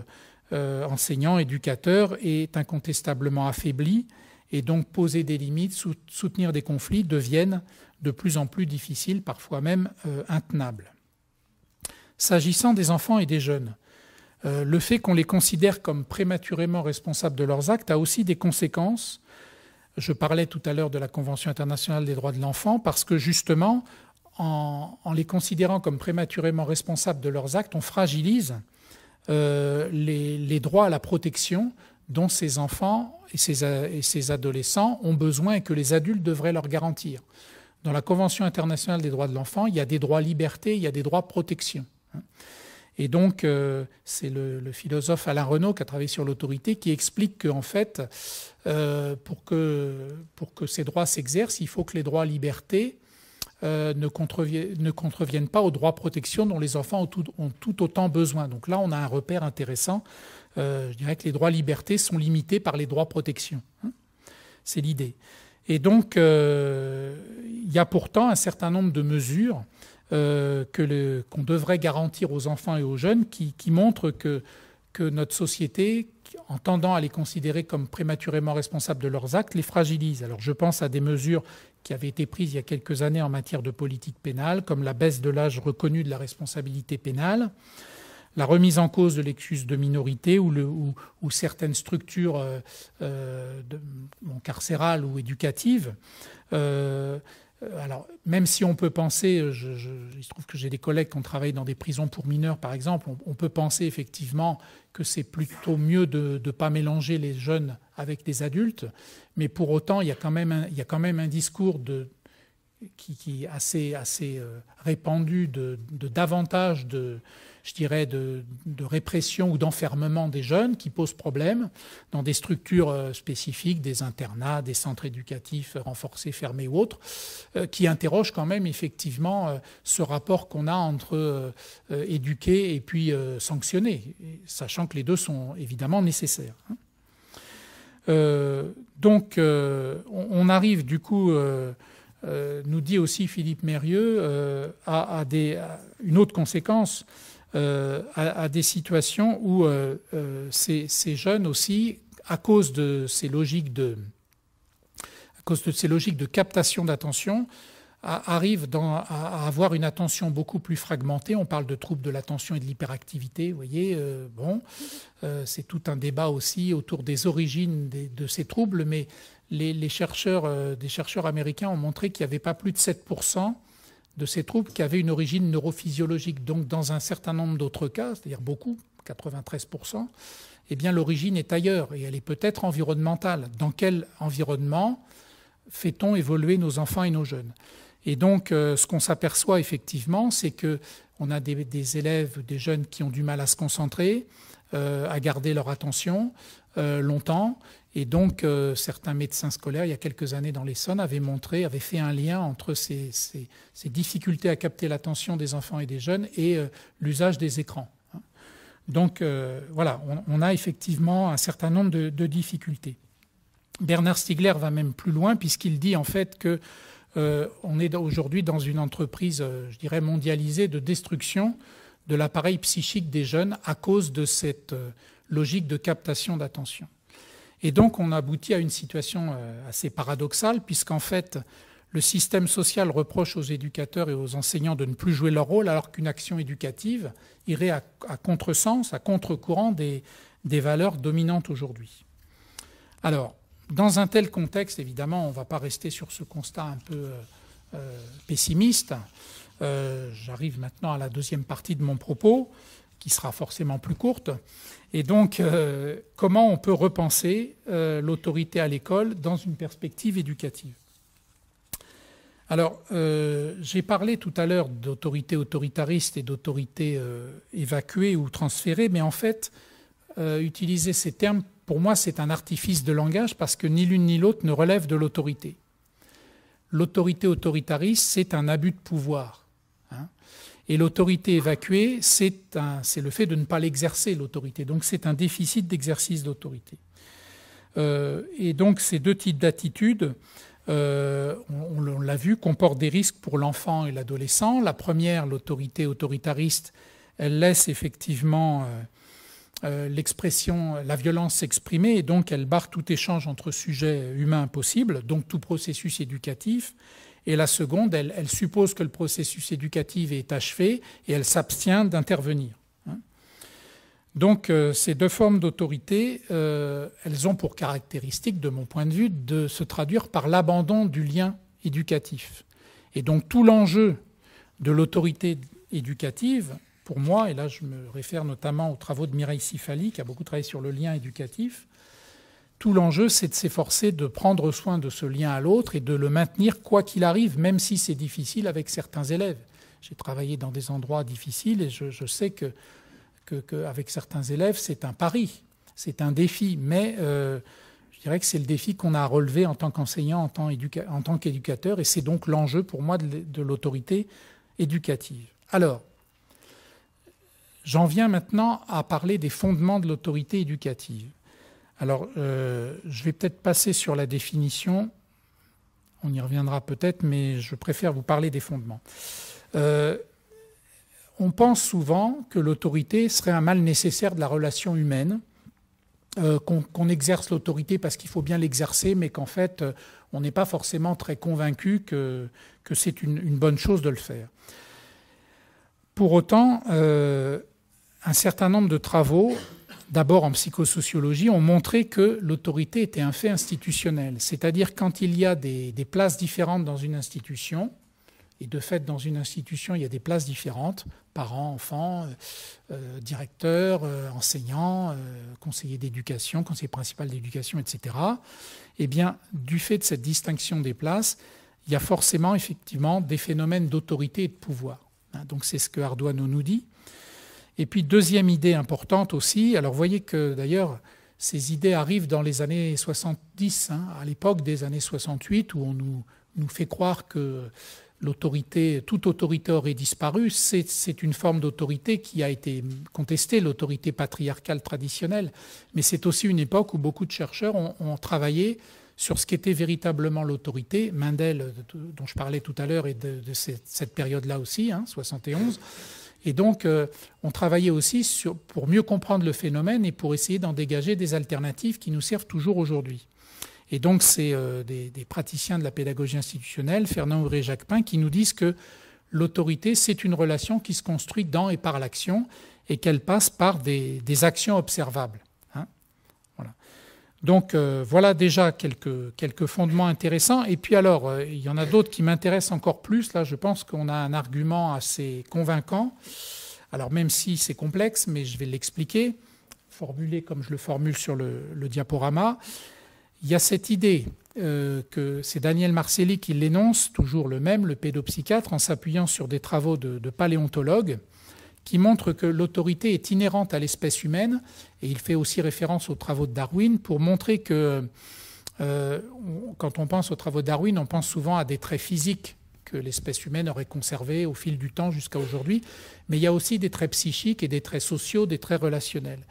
euh, enseignants, éducateurs, est incontestablement affaiblie, et donc poser des limites, soutenir des conflits deviennent de plus en plus difficiles, parfois même euh, intenables. S'agissant des enfants et des jeunes, euh, le fait qu'on les considère comme prématurément responsables de leurs actes a aussi des conséquences. Je parlais tout à l'heure de la Convention internationale des droits de l'enfant parce que justement, en, les considérant comme prématurément responsables de leurs actes, on fragilise les, droits à la protection dont ces enfants et ces, adolescents ont besoin et que les adultes devraient leur garantir. Dans la Convention internationale des droits de l'enfant, il y a des droits liberté, il y a des droits protection. Et donc, euh, c'est le, philosophe Alain Renaud qui a travaillé sur l'autorité qui explique qu'en fait, euh, pour, que, pour que ces droits s'exercent, il faut que les droits liberté euh, ne, contreviennent, ne, contreviennent, pas aux droits protection dont les enfants ont tout, autant besoin. Donc là, on a un repère intéressant. je dirais que les droits liberté sont limités par les droits protection. Hein. C'est l'idée. Et donc, il y a pourtant un certain nombre de mesures euh, qu'on devrait garantir aux enfants et aux jeunes qui, montrent que, notre société, en tendant à les considérer comme prématurément responsables de leurs actes, les fragilise. Alors je pense à des mesures qui avaient été prises il y a quelques années en matière de politique pénale, comme la baisse de l'âge reconnu de la responsabilité pénale, la remise en cause de l'excuse de minorité ou, certaines structures euh, euh, carcérales ou éducatives. Euh, alors, même si on peut penser, euh, je, il se trouve que j'ai des collègues qui ont travaillé dans des prisons pour mineurs, par exemple, on, peut penser effectivement que c'est plutôt mieux de ne pas mélanger les jeunes avec des adultes, mais pour autant, il y a quand même un, discours qui, est assez, euh, répandu de davantage de je dirais, de, répression ou d'enfermement des jeunes qui posent problème dans des structures euh, spécifiques, des internats, des centres éducatifs renforcés, fermés ou autres, euh, qui interrogent quand même effectivement euh, ce rapport qu'on a entre éduquer et puis sanctionner, sachant que les deux sont évidemment nécessaires. Hein. donc, on, arrive du coup, nous dit aussi Philippe Mérieux, à, une autre conséquence euh, à, des situations où euh, euh, ces, jeunes aussi, à cause de ces logiques de, à cause de ces logiques de captation d'attention, arrivent à avoir une attention beaucoup plus fragmentée. On parle de troubles de l'attention et de l'hyperactivité. Vous voyez, bon, c'est tout un débat aussi autour des origines de ces troubles, mais les, chercheurs, des chercheurs américains ont montré qu'il n'y avait pas plus de 7% de ces troubles qui avaient une origine neurophysiologique. Donc, dans un certain nombre d'autres cas, c'est-à-dire beaucoup, 93%, eh bien, l'origine est ailleurs et elle est peut-être environnementale. Dans quel environnement fait-on évoluer nos enfants et nos jeunes? Et donc, euh, ce qu'on s'aperçoit effectivement, c'est que on a des, élèves, des jeunes qui ont du mal à se concentrer, euh, à garder leur attention euh, longtemps, et donc, euh, certains médecins scolaires, il y a quelques années dans l'Essonne, avaient montré, avaient fait un lien entre ces, difficultés à capter l'attention des enfants et des jeunes et euh, l'usage des écrans. Hein. Donc, euh, voilà, on, a effectivement un certain nombre de, difficultés. Bernard Stiegler va même plus loin, puisqu'il dit en fait que on est aujourd'hui dans une entreprise, je dirais, mondialisée de destruction de l'appareil psychique des jeunes à cause de cette logique de captation d'attention. Et donc on aboutit à une situation euh, assez paradoxale, puisqu'en fait, le système social reproche aux éducateurs et aux enseignants de ne plus jouer leur rôle, alors qu'une action éducative irait à, contresens, à contre-courant des, valeurs dominantes aujourd'hui. Alors, dans un tel contexte, évidemment, on ne va pas rester sur ce constat un peu euh, euh, pessimiste. J'arrive maintenant à la deuxième partie de mon propos qui sera forcément plus courte. Et donc, euh, comment on peut repenser euh, l'autorité à l'école dans une perspective éducative? Alors, euh, j'ai parlé tout à l'heure d'autorité autoritariste et d'autorité évacuée ou transférée, mais en fait, utiliser ces termes, pour moi, c'est un artifice de langage parce que ni l'une ni l'autre ne relève de l'autorité. L'autorité autoritariste, c'est un abus de pouvoir. Et l'autorité évacuée, c'est le fait de ne pas l'exercer, l'autorité. Donc c'est un déficit d'exercice d'autorité. Euh, et donc ces deux types d'attitudes, euh, on, l'a vu, comportent des risques pour l'enfant et l'adolescent. La première, l'autorité autoritariste, elle laisse effectivement euh, l'expression, la violence s'exprimer, et donc elle barre tout échange entre sujets humains possibles, donc tout processus éducatif. Et la seconde, elle, suppose que le processus éducatif est achevé et elle s'abstient d'intervenir. Hein. Donc euh, ces deux formes d'autorité, euh, elles ont pour caractéristique, de mon point de vue, de se traduire par l'abandon du lien éducatif. Et donc tout l'enjeu de l'autorité éducative, pour moi, et là je me réfère notamment aux travaux de Mireille Sifali, qui a beaucoup travaillé sur le lien éducatif, tout l'enjeu, c'est de s'efforcer de prendre soin de ce lien à l'autre et de le maintenir quoi qu'il arrive, même si c'est difficile avec certains élèves. J'ai travaillé dans des endroits difficiles et je, sais que, qu'avec certains élèves, c'est un pari, c'est un défi, mais euh, je dirais que c'est le défi qu'on a à relever en tant qu'enseignant, en tant, qu'éducateur, et c'est donc l'enjeu pour moi de l'autorité éducative. Alors, j'en viens maintenant à parler des fondements de l'autorité éducative. Alors, euh, je vais peut-être passer sur la définition. On y reviendra peut-être, mais je préfère vous parler des fondements. Euh, on pense souvent que l'autorité serait un mal nécessaire de la relation humaine, euh, qu'on exerce l'autorité parce qu'il faut bien l'exercer, mais qu'en fait, on n'est pas forcément très convaincu que, c'est une, bonne chose de le faire. Pour autant, un certain nombre de travaux d'abord en psychosociologie, ont montré que l'autorité était un fait institutionnel. C'est-à-dire quand il y a des, places différentes dans une institution, et de fait dans une institution il y a des places différentes, parents, enfants, euh, euh, directeurs, euh, enseignants, conseillers d'éducation, conseiller principal d'éducation, etc. Eh bien, du fait de cette distinction des places, il y a forcément effectivement des phénomènes d'autorité et de pouvoir. Hein, donc c'est ce que Ardoino nous dit. Et puis deuxième idée importante aussi, alors voyez que d'ailleurs ces idées arrivent dans les années 70, hein, à l'époque des années 68, où on nous, fait croire que l'autorité, toute autorité aurait disparu. C'est une forme d'autorité qui a été contestée, l'autorité patriarcale traditionnelle. Mais c'est aussi une époque où beaucoup de chercheurs ont, travaillé sur ce qu'était véritablement l'autorité. Mendel, dont je parlais tout à l'heure, et de, cette, période-là aussi, hein, 71. Et donc, euh, on travaillait aussi pour mieux comprendre le phénomène et pour essayer d'en dégager des alternatives qui nous servent toujours aujourd'hui. Et donc, c'est euh, des, praticiens de la pédagogie institutionnelle, Fernand Ouré Jacquepin, qui nous disent que l'autorité, c'est une relation qui se construit dans et par l'action et qu'elle passe par des actions observables. Donc euh, voilà déjà quelques, fondements intéressants. Et puis alors, euh, il y en a d'autres qui m'intéressent encore plus. Là, je pense qu'on a un argument assez convaincant. Alors même si c'est complexe, mais je vais l'expliquer, formulé comme je le formule sur le, diaporama. Il y a cette idée euh, que c'est Daniel Marcelli qui l'énonce, toujours le même, le pédopsychiatre, en s'appuyant sur des travaux de paléontologues qui montre que l'autorité est inhérente à l'espèce humaine, et il fait aussi référence aux travaux de Darwin pour montrer que euh, quand on pense aux travaux de Darwin, on pense souvent à des traits physiques que l'espèce humaine aurait conservés au fil du temps jusqu'à aujourd'hui, mais il y a aussi des traits psychiques et des traits sociaux, des traits relationnels.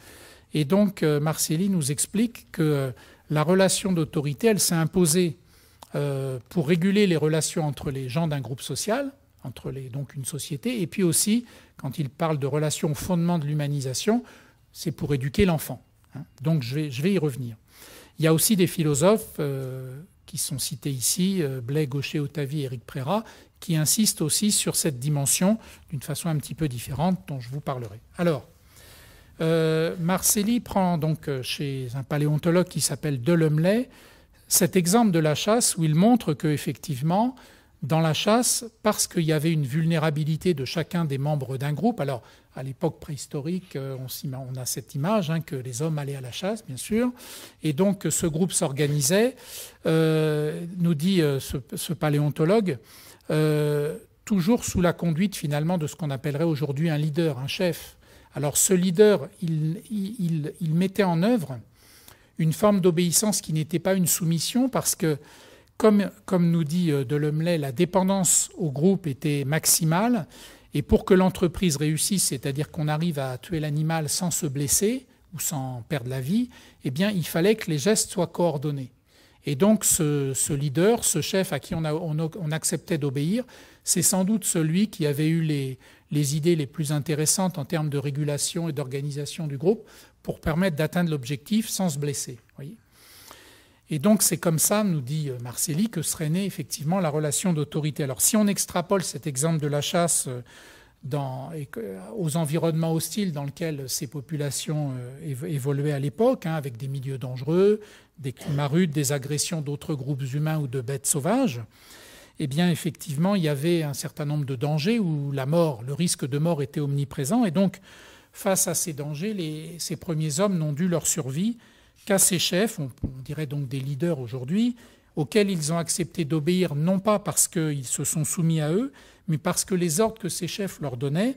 Et donc euh, Marcelli nous explique que euh, la relation d'autorité, elle s'est imposée pour réguler les relations entre les gens d'un groupe social, entre donc une société, et puis aussi, quand il parle de relations au fondement de l'humanisation, c'est pour éduquer l'enfant. Hein. Donc je vais, je vais y revenir. Il y a aussi des philosophes euh, qui sont cités ici, euh, Blais, Gaucher, Otavi, Éric Prérat, qui insistent aussi sur cette dimension d'une façon un petit peu différente dont je vous parlerai. Alors, euh, Marcelli prend donc chez un paléontologue qui s'appelle Delomley cet exemple de la chasse où il montre que effectivement dans la chasse parce qu'il y avait une vulnérabilité de chacun des membres d'un groupe. Alors, à l'époque préhistorique, euh, on, a cette image hein, que les hommes allaient à la chasse, bien sûr, et donc ce groupe s'organisait, euh, nous dit euh, ce, paléontologue, toujours sous la conduite finalement de ce qu'on appellerait aujourd'hui un leader, un chef. Alors ce leader, il, il mettait en œuvre une forme d'obéissance qui n'était pas une soumission parce que comme, nous dit euh, Delomley, la dépendance au groupe était maximale, et pour que l'entreprise réussisse, c'est-à-dire qu'on arrive à tuer l'animal sans se blesser ou sans perdre la vie, eh bien, il fallait que les gestes soient coordonnés. Et donc, ce, leader, ce chef à qui on, acceptait d'obéir, c'est sans doute celui qui avait eu les idées les plus intéressantes en termes de régulation et d'organisation du groupe pour permettre d'atteindre l'objectif sans se blesser. Et donc c'est comme ça, nous dit euh, Marcelli, que serait née effectivement la relation d'autorité. Alors si on extrapole cet exemple de la chasse euh, dans, aux environnements hostiles dans lesquels ces populations euh, évoluaient à l'époque, hein, avec des milieux dangereux, des climats rudes, des agressions d'autres groupes humains ou de bêtes sauvages, eh bien effectivement, il y avait un certain nombre de dangers où la mort, le risque de mort était omniprésent. Et donc, face à ces dangers, ces premiers hommes n'ont dû leur survie qu'à ces chefs, on, dirait donc des leaders aujourd'hui, auxquels ils ont accepté d'obéir, non pas parce qu'ils se sont soumis à eux, mais parce que les ordres que ces chefs leur donnaient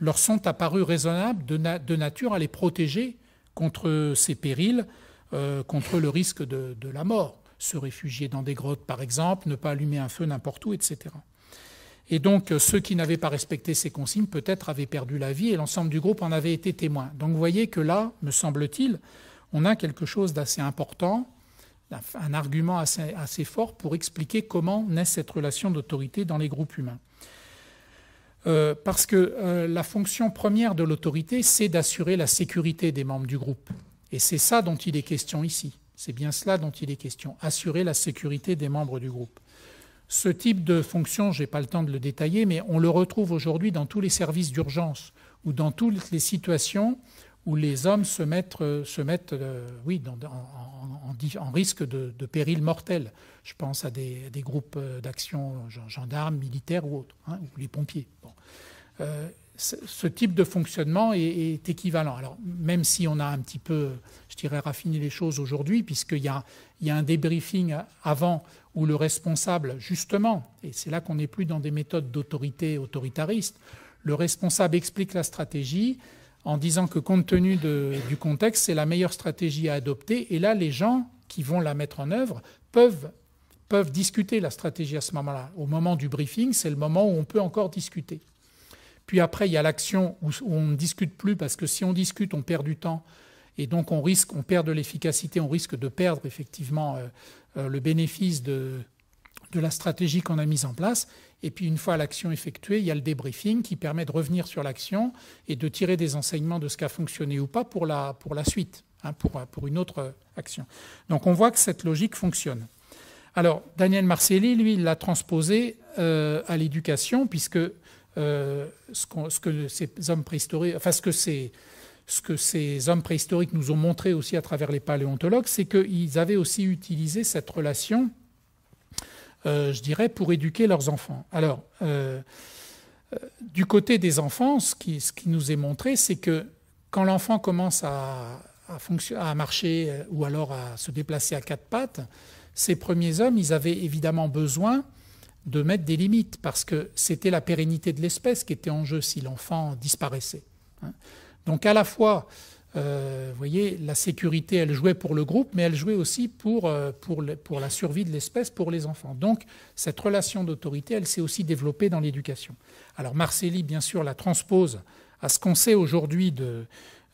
leur sont apparus raisonnables de, nature à les protéger contre ces périls, euh, contre le risque de la mort se réfugier dans des grottes, par exemple, ne pas allumer un feu n'importe où, etc. Et donc, euh, ceux qui n'avaient pas respecté ces consignes, peut-être, avaient perdu la vie et l'ensemble du groupe en avait été témoin. Donc, vous voyez que là, me semble-t-il, on a quelque chose d'assez important, un argument assez, fort pour expliquer comment naît cette relation d'autorité dans les groupes humains. Euh, parce que euh, la fonction première de l'autorité, c'est d'assurer la sécurité des membres du groupe. Et c'est ça dont il est question ici. C'est bien cela dont il est question, assurer la sécurité des membres du groupe. Ce type de fonction, je n'ai pas le temps de le détailler, mais on le retrouve aujourd'hui dans tous les services d'urgence ou dans toutes les situations où les hommes se mettent, se mettent euh, oui, en, risque de, péril mortel. Je pense à des, groupes euh, d'action gendarmes, militaires ou autres, hein, ou les pompiers. Euh, ce type de fonctionnement est, équivalent. Alors, même si on a un petit peu, je dirais, raffiné les choses aujourd'hui, puisqu'il il y a un débriefing avant où le responsable, justement, et c'est là qu'on n'est plus dans des méthodes d'autorité autoritariste, le responsable explique la stratégie en disant que compte tenu du contexte, c'est la meilleure stratégie à adopter. Et là, les gens qui vont la mettre en œuvre peuvent, peuvent discuter la stratégie à ce moment-là. Au moment du briefing, c'est le moment où on peut encore discuter. Puis après, il y a l'action où, on ne discute plus, parce que si on discute, on perd du temps. Et donc on perd de l'efficacité, on risque de perdre effectivement euh, euh, le bénéfice de la stratégie qu'on a mise en place. Et puis une fois l'action effectuée, il y a le débriefing qui permet de revenir sur l'action et de tirer des enseignements de ce qui a fonctionné ou pas pour la, pour la suite, hein, pour, pour, une autre action. Donc on voit que cette logique fonctionne. Alors Daniel Marcelli, lui, il l'a transposé euh, à l'éducation, puisque euh, ce, que ces hommes préhistoriques, enfin ce que ces, ce que ces hommes préhistoriques nous ont montré aussi à travers les paléontologues, c'est qu'ils avaient aussi utilisé cette relation, euh, je dirais, pour éduquer leurs enfants. Alors, euh, du côté des enfants, ce qui, nous est montré, c'est que quand l'enfant commence à, à, à, marcher ou alors à se déplacer à quatre pattes, ces premiers hommes, ils avaient évidemment besoin de mettre des limites, parce que c'était la pérennité de l'espèce qui était en jeu si l'enfant disparaissait. Hein. Donc à la fois, euh, vous voyez, la sécurité, elle jouait pour le groupe, mais elle jouait aussi pour, euh, pour, la survie de l'espèce, pour les enfants. Donc cette relation d'autorité, elle s'est aussi développée dans l'éducation. Alors Marcelli, bien sûr, la transpose à ce qu'on sait aujourd'hui de,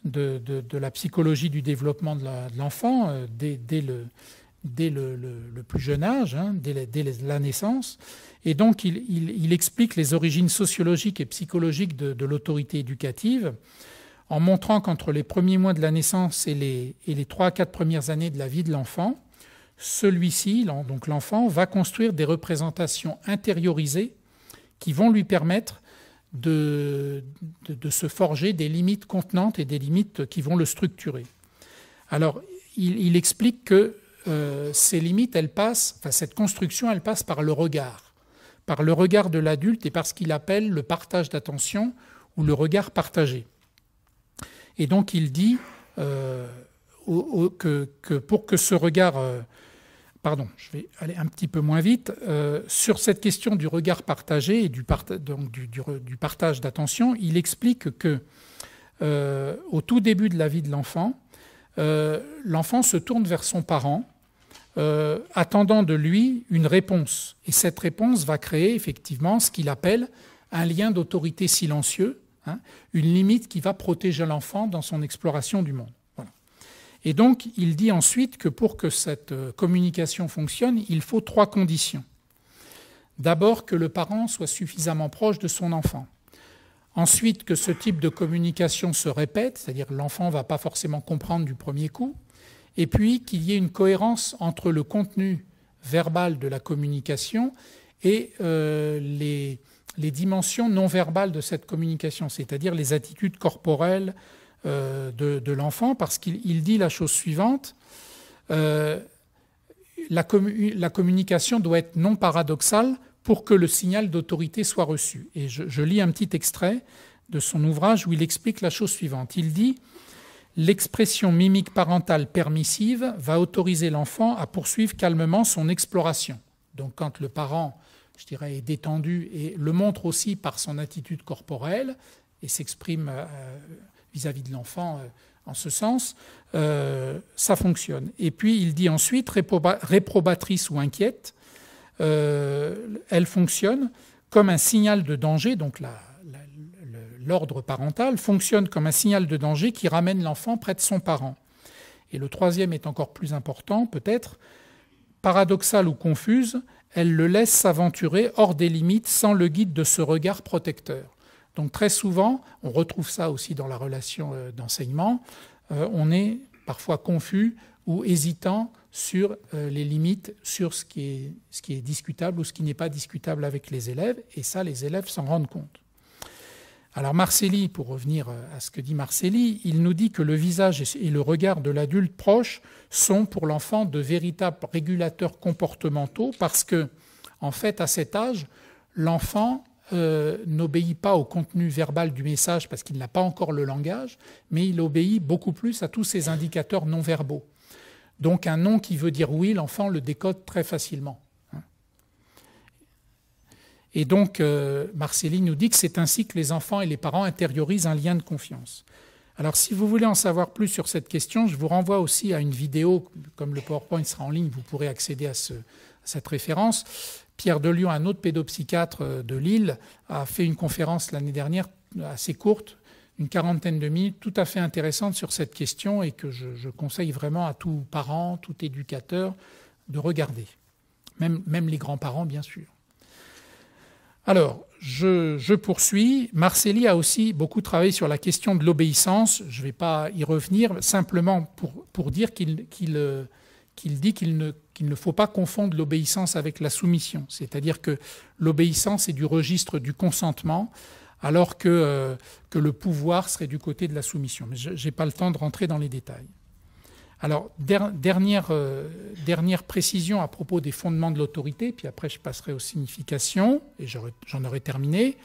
de, de, la psychologie du développement de l'enfant euh, dès, dès, le, dès le, plus jeune âge, hein, dès, la, naissance. Et donc, il, explique les origines sociologiques et psychologiques de, l'autorité éducative en montrant qu'entre les premiers mois de la naissance et les, et les 3 à 4 premières années de la vie de l'enfant, celui-ci, donc l'enfant, va construire des représentations intériorisées qui vont lui permettre de, se forger des limites contenantes et des limites qui vont le structurer. Alors, il, il explique que euh, ces limites, elles passent, enfin, cette construction, elle passe par le regard, par le regard de l'adulte et par ce qu'il appelle le partage d'attention ou le regard partagé. Et donc il dit euh, que, pour que ce regard, euh, pardon, je vais aller un petit peu moins vite, sur cette question du regard partagé et du, donc du, partage d'attention, il explique que au tout début de la vie de l'enfant, l'enfant se tourne vers son parent euh, attendant de lui une réponse. Et cette réponse va créer effectivement ce qu'il appelle un lien d'autorité silencieux, hein, une limite qui va protéger l'enfant dans son exploration du monde. Et donc, il dit ensuite que pour que cette euh, communication fonctionne, il faut trois conditions. D'abord, que le parent soit suffisamment proche de son enfant. Ensuite, que ce type de communication se répète, c'est-à-dire que l'enfant ne va pas forcément comprendre du premier coup et puis qu'il y ait une cohérence entre le contenu verbal de la communication et euh, les, dimensions non verbales de cette communication, c'est-à-dire les attitudes corporelles euh, de, l'enfant, parce qu'il dit la chose suivante. Euh, la, la, communication doit être non paradoxale pour que le signal d'autorité soit reçu. Et je, lis un petit extrait de son ouvrage où il explique la chose suivante. Il dit L'expression mimique parentale permissive va autoriser l'enfant à poursuivre calmement son exploration. Donc quand le parent, je dirais, est détendu et le montre aussi par son attitude corporelle et s'exprime euh, vis-à-vis de l'enfant euh, en ce sens, euh, ça fonctionne. Et puis il dit ensuite réprobatrice ou inquiète, elle fonctionne comme un signal de danger, donc l'ordre parental fonctionne comme un signal de danger qui ramène l'enfant près de son parent. Et le troisième est encore plus important, peut-être, paradoxale ou confuse, elle le laisse s'aventurer hors des limites sans le guide de ce regard protecteur. Donc très souvent, on retrouve ça aussi dans la relation euh, d'enseignement, euh, on est parfois confus ou hésitant sur euh, les limites, sur ce qui, est, ce qui est discutable ou ce qui n'est pas discutable avec les élèves, et ça, les élèves s'en rendent compte. Alors Marcelli, pour revenir euh, à ce que dit Marcelli, il nous dit que le visage et le regard de l'adulte proche sont pour l'enfant de véritables régulateurs comportementaux parce que, en fait, à cet âge, l'enfant euh, n'obéit pas au contenu verbal du message parce qu'il n'a pas encore le langage, mais il obéit beaucoup plus à tous ces indicateurs non verbaux. Donc un non qui veut dire oui, l'enfant le décode très facilement. Et donc, euh, nous dit que c'est ainsi que les enfants et les parents intériorisent un lien de confiance. Alors, si vous voulez en savoir plus sur cette question, je vous renvoie aussi à une vidéo, comme le PowerPoint sera en ligne, vous pourrez accéder à, cette référence. Pierre Delion, un autre pédopsychiatre euh, de Lille, a fait une conférence l'année dernière assez courte, une quarantaine de minutes, tout à fait intéressante sur cette question et que je, conseille vraiment à tout parent, tout éducateur de regarder, même, même les grands-parents, bien sûr. Alors, je, poursuis. Marcelli a aussi beaucoup travaillé sur la question de l'obéissance. Je ne vais pas y revenir, simplement pour, dire qu'il dit qu'il ne, faut pas confondre l'obéissance avec la soumission. C'est-à-dire que l'obéissance est du registre du consentement, alors que, euh, que le pouvoir serait du côté de la soumission. Mais je n'ai pas le temps de rentrer dans les détails. Alors, dernière, euh, dernière, précision à propos des fondements de l'autorité, puis après je passerai aux significations, et j'en aurai terminé.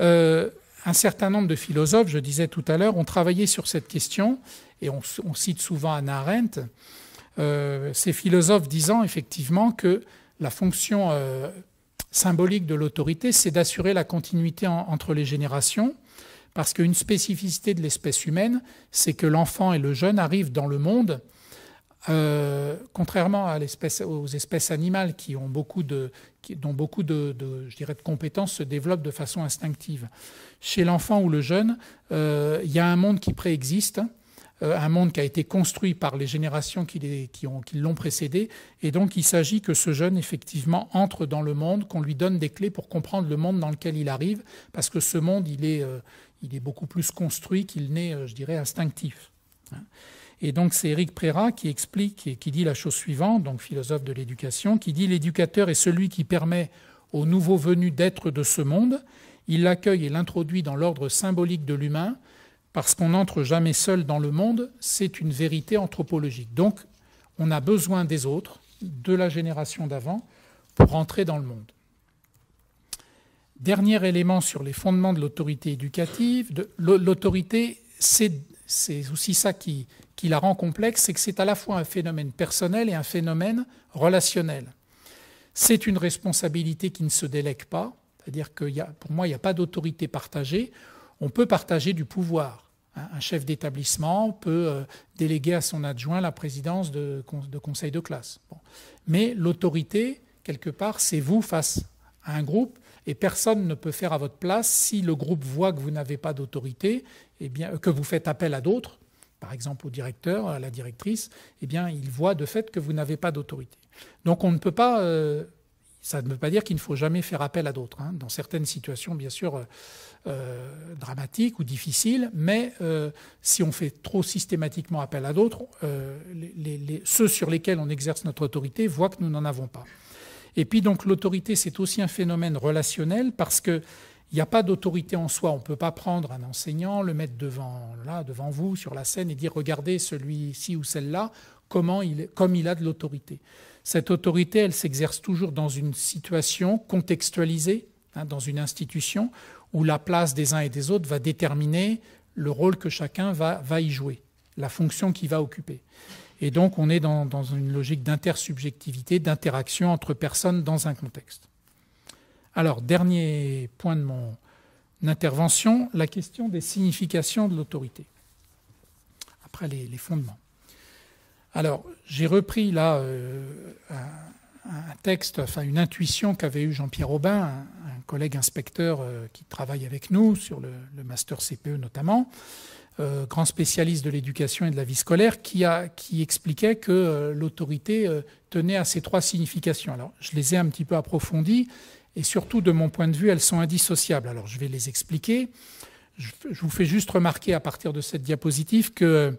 Euh, un certain nombre de philosophes, je disais tout à l'heure, ont travaillé sur cette question, et on, cite souvent Anna Arendt, euh, ces philosophes disant effectivement que la fonction symbolique de l'autorité, c'est d'assurer la continuité entre les générations, parce qu'une spécificité de l'espèce humaine, c'est que l'enfant et le jeune arrivent dans le monde, euh, contrairement aux espèces animales qui ont beaucoup de, dont beaucoup de, je dirais, de compétences se développent de façon instinctive. Chez l'enfant ou le jeune, euh, il y a un monde qui préexiste, euh, un monde qui a été construit par les générations qui, qui, qui l'ont précédé, et donc il s'agit que ce jeune, effectivement, entre dans le monde, qu'on lui donne des clés pour comprendre le monde dans lequel il arrive, parce que ce monde, il est, il est beaucoup plus construit qu'il n'est, euh, je dirais, instinctif. Et donc c'est Éric Prérat qui explique et qui dit la chose suivante, donc philosophe de l'éducation, qui dit l'éducateur est celui qui permet aux nouveaux venus d'être de ce monde, il l'accueille et l'introduit dans l'ordre symbolique de l'humain, parce qu'on n'entre jamais seul dans le monde, c'est une vérité anthropologique. Donc on a besoin des autres, de la génération d'avant, pour entrer dans le monde. Dernier élément sur les fondements de l'autorité éducative, l'autorité, c'est aussi ça qui, la rend complexe, c'est que c'est à la fois un phénomène personnel et un phénomène relationnel. C'est une responsabilité qui ne se délègue pas, c'est-à-dire que pour moi, il n'y a pas d'autorité partagée. On peut partager du pouvoir. Hein. Un chef d'établissement peut euh, déléguer à son adjoint la présidence de, conseil de classe. Mais l'autorité, quelque part, c'est vous face à un groupe et personne ne peut faire à votre place si le groupe voit que vous n'avez pas d'autorité, eh bien que vous faites appel à d'autres, par exemple au directeur, à la directrice, eh bien il voit de fait que vous n'avez pas d'autorité. Donc on ne peut pas, euh, ça ne veut pas dire qu'il ne faut jamais faire appel à d'autres. Hein. dans certaines situations, bien sûr. Euh, euh, dramatiques ou difficiles, mais si on fait trop systématiquement appel à d'autres, ceux sur lesquels on exerce notre autorité voient que nous n'en avons pas. Et puis donc l'autorité, c'est aussi un phénomène relationnel parce qu'il n'y a pas d'autorité en soi. On ne peut pas prendre un enseignant, le mettre devant, devant vous sur la scène et dire regardez celui-ci ou celle-là, il, comme il a de l'autorité. Cette autorité, elle s'exerce toujours dans une situation contextualisée, hein, dans une institution, où la place des uns et des autres va déterminer le rôle que chacun va, va y jouer, la fonction qu'il va occuper. Et donc on est dans, une logique d'intersubjectivité, d'interaction entre personnes dans un contexte. Alors, dernier point de mon intervention, la question des significations de l'autorité, après les, fondements. Alors, j'ai repris là euh, un, texte, enfin une intuition qu'avait eu Jean-Pierre Aubin, un, collègue inspecteur euh, qui travaille avec nous sur le master CPE notamment, euh, grand spécialiste de l'éducation et de la vie scolaire, qui, expliquait que euh, l'autorité euh, tenait à ces trois significations. Alors, je les ai un petit peu approfondies, et surtout, de mon point de vue, elles sont indissociables. Alors, je vais les expliquer. Je, je vous fais juste remarquer à partir de cette diapositive que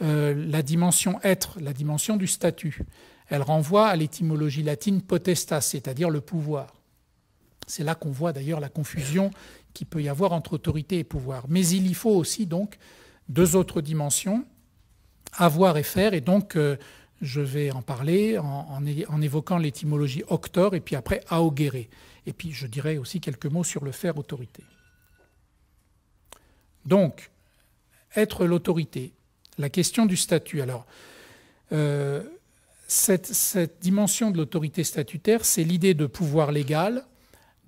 la dimension être, la dimension du statut. Elle renvoie à l'étymologie latine potestas, c'est-à-dire le pouvoir. C'est là qu'on voit d'ailleurs la confusion qu'il peut y avoir entre autorité et pouvoir. Mais il y faut aussi donc deux autres dimensions, avoir et faire, et donc euh, je vais en parler en, évoquant l'étymologie octor et puis après augere. Et puis je dirai aussi quelques mots sur le faire autorité. Donc, être l'autorité, la question du statut. Alors, euh, cette, dimension de l'autorité statutaire, c'est l'idée de pouvoir légal,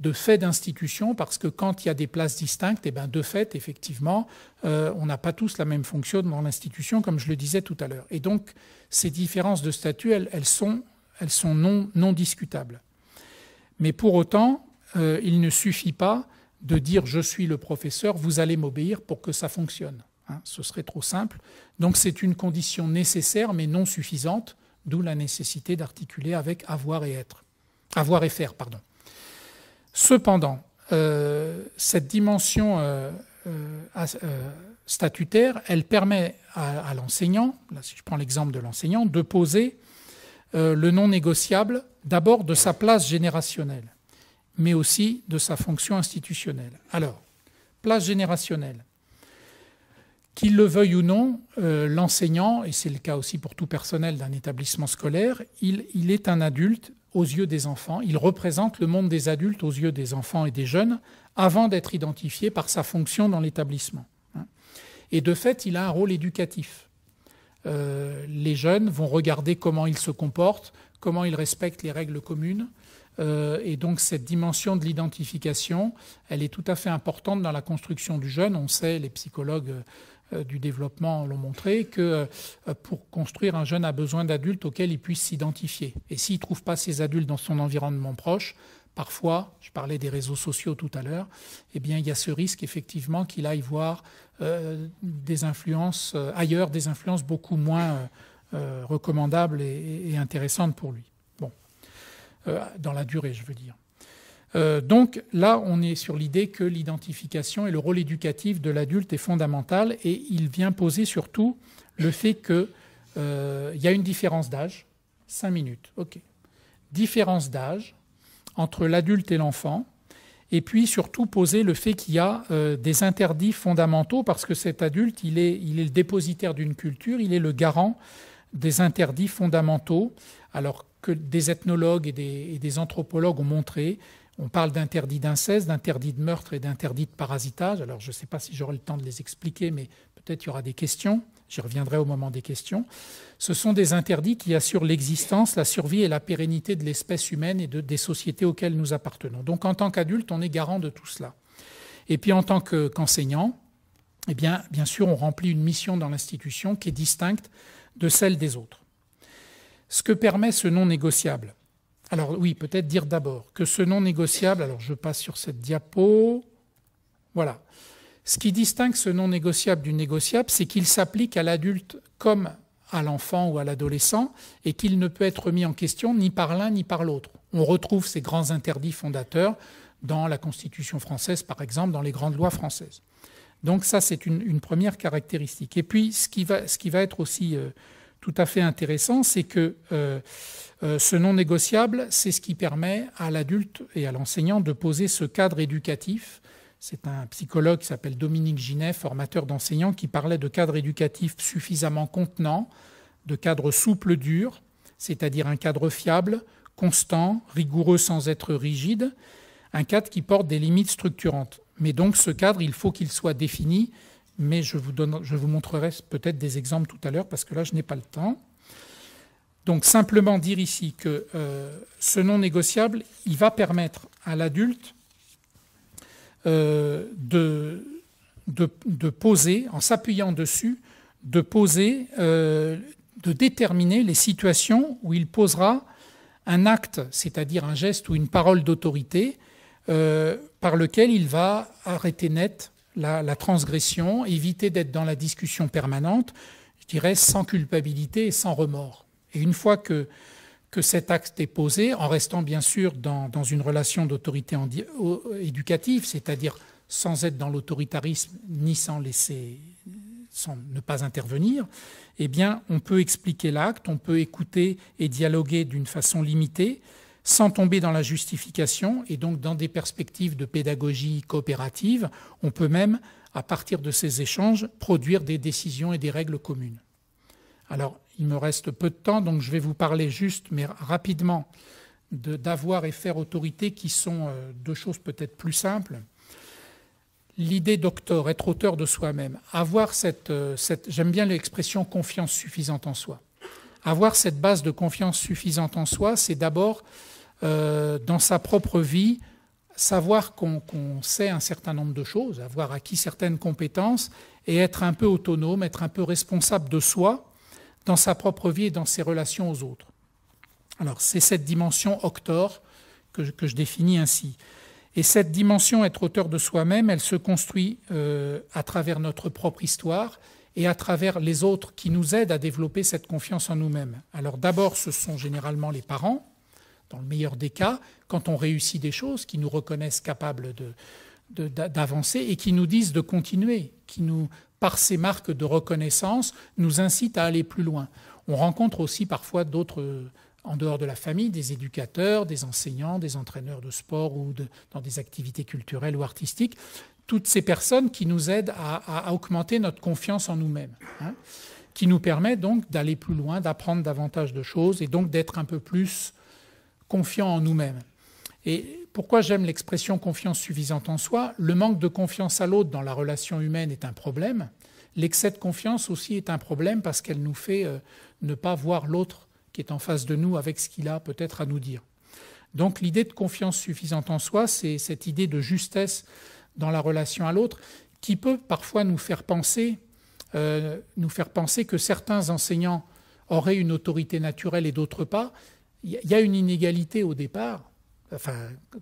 de fait d'institution, parce que quand il y a des places distinctes, et eh bien de fait, effectivement, euh, on n'a pas tous la même fonction dans l'institution, comme je le disais tout à l'heure. Et donc, ces différences de statut, elles, elles sont, elles sont non, non, discutables. Mais pour autant, euh, il ne suffit pas de dire je suis le professeur, vous allez m'obéir pour que ça fonctionne. Hein, ce serait trop simple. Donc c'est une condition nécessaire mais non suffisante, d'où la nécessité d'articuler avec avoir et être. Avoir et faire, pardon. Cependant, euh, cette dimension euh, euh, statutaire, elle permet à, l'enseignant, si je prends l'exemple de l'enseignant, de poser le non négociable d'abord de sa place générationnelle, mais aussi de sa fonction institutionnelle. Alors, place générationnelle. Qu'il le veuille ou non, l'enseignant, et c'est le cas aussi pour tout personnel d'un établissement scolaire, il, est un adulte aux yeux des enfants, il représente le monde des adultes aux yeux des enfants et des jeunes avant d'être identifié par sa fonction dans l'établissement. Et de fait, il a un rôle éducatif. Euh, les jeunes vont regarder comment ils se comportent, comment ils respectent les règles communes. Euh, et donc cette dimension de l'identification, elle est tout à fait importante dans la construction du jeune. On sait, les psychologues du développement l'ont montré, que euh, pour construire un jeune a besoin d'adultes auxquels il puisse s'identifier. Et s'il ne trouve pas ces adultes dans son environnement proche, parfois, je parlais des réseaux sociaux tout à l'heure, eh bien, il y a ce risque effectivement qu'il aille voir euh, des influences euh, ailleurs, des influences beaucoup moins euh, recommandables et, et, intéressantes pour lui. Bon, dans la durée, je veux dire. Donc là, on est sur l'idée que l'identification et le rôle éducatif de l'adulte est fondamental et il vient poser surtout le fait qu'il y a une différence d'âge, 5 minutes, ok. Différence d'âge, entre l'adulte et l'enfant, et puis surtout poser le fait qu'il y a euh, des interdits fondamentaux, parce que cet adulte, il est, il est le dépositaire d'une culture, il est le garant des interdits fondamentaux, alors que des ethnologues et des anthropologues ont montré, on parle d'interdits d'inceste, d'interdits de meurtre et d'interdits de parasitage, alors je ne sais pas si j'aurai le temps de les expliquer, mais peut-être il y aura des questions, j'y reviendrai au moment des questions, ce sont des interdits qui assurent l'existence, la survie et la pérennité de l'espèce humaine et de, des sociétés auxquelles nous appartenons. Donc en tant qu'adulte, on est garant de tout cela. Et puis en tant qu'enseignant, eh bien sûr, on remplit une mission dans l'institution qui est distincte de celle des autres. Ce que permet ce non négociable. Alors oui, peut-être dire d'abord que ce non négociable, alors je passe sur cette diapo, voilà. Ce qui distingue ce non négociable du négociable, c'est qu'il s'applique à l'adulte comme à l'enfant ou à l'adolescent et qu'il ne peut être mis en question ni par l'un ni par l'autre. On retrouve ces grands interdits fondateurs dans la Constitution française, par exemple, dans les grandes lois françaises. Donc ça, c'est une, première caractéristique. Et puis, ce qui va, ce qui va être aussi euh, tout à fait intéressant, c'est que euh, euh, ce non négociable, c'est ce qui permet à l'adulte et à l'enseignant de poser ce cadre éducatif c'est un psychologue qui s'appelle Dominique Ginet, formateur d'enseignants, qui parlait de cadre éducatif suffisamment contenant, de cadre souple dur, c'est-à-dire un cadre fiable, constant, rigoureux sans être rigide, un cadre qui porte des limites structurantes. Mais donc ce cadre, il faut qu'il soit défini, mais je vous, montrerai peut-être des exemples tout à l'heure, parce que là, je n'ai pas le temps. Donc simplement dire ici que euh, ce non négociable, il va permettre à l'adulte euh, de, de, poser, en s'appuyant dessus, de poser, euh, de déterminer les situations où il posera un acte, c'est-à-dire un geste ou une parole d'autorité, par lequel il va arrêter net la, transgression, éviter d'être dans la discussion permanente, je dirais sans culpabilité et sans remords. Et une fois que, que cet acte est posé, en restant bien sûr dans, dans une relation d'autorité éducative, c'est-à-dire sans être dans l'autoritarisme ni sans laisser sans ne pas intervenir, eh bien, on peut expliquer l'acte, on peut écouter et dialoguer d'une façon limitée, sans tomber dans la justification, et donc dans des perspectives de pédagogie coopérative, on peut même, à partir de ces échanges, produire des décisions et des règles communes. Alors, il me reste peu de temps, donc je vais vous parler juste, mais rapidement, d'avoir et faire autorité, qui sont euh, deux choses peut-être plus simples. L'idée docteur, être auteur de soi-même, avoir euh, cette j'aime bien l'expression confiance suffisante en soi. Avoir cette base de confiance suffisante en soi, c'est d'abord, euh, dans sa propre vie, savoir qu'on sait un certain nombre de choses, avoir acquis certaines compétences et être un peu autonome, être un peu responsable de soi dans sa propre vie et dans ses relations aux autres. Alors c'est cette dimension octor que, je définis ainsi. Et cette dimension être auteur de soi-même, elle se construit euh, à travers notre propre histoire et à travers les autres qui nous aident à développer cette confiance en nous-mêmes. Alors d'abord, ce sont généralement les parents, dans le meilleur des cas, quand on réussit des choses, qui nous reconnaissent capables d'avancer et qui nous disent de continuer, qui nous par ces marques de reconnaissance, nous incite à aller plus loin. On rencontre aussi parfois d'autres, euh, en dehors de la famille, des éducateurs, des enseignants, des entraîneurs de sport ou dans des activités culturelles ou artistiques, toutes ces personnes qui nous aident à, augmenter notre confiance en nous-mêmes, hein, qui nous permettent donc d'aller plus loin, d'apprendre davantage de choses et donc d'être un peu plus confiants en nous-mêmes. Et pourquoi j'aime l'expression confiance suffisante en soi? Le manque de confiance à l'autre dans la relation humaine est un problème. L'excès de confiance aussi est un problème parce qu'elle nous fait euh, ne pas voir l'autre qui est en face de nous avec ce qu'il a peut-être à nous dire. Donc l'idée de confiance suffisante en soi, c'est cette idée de justesse dans la relation à l'autre qui peut parfois nous faire penser, euh, nous faire penser que certains enseignants auraient une autorité naturelle et d'autres pas. Il y a une inégalité au départ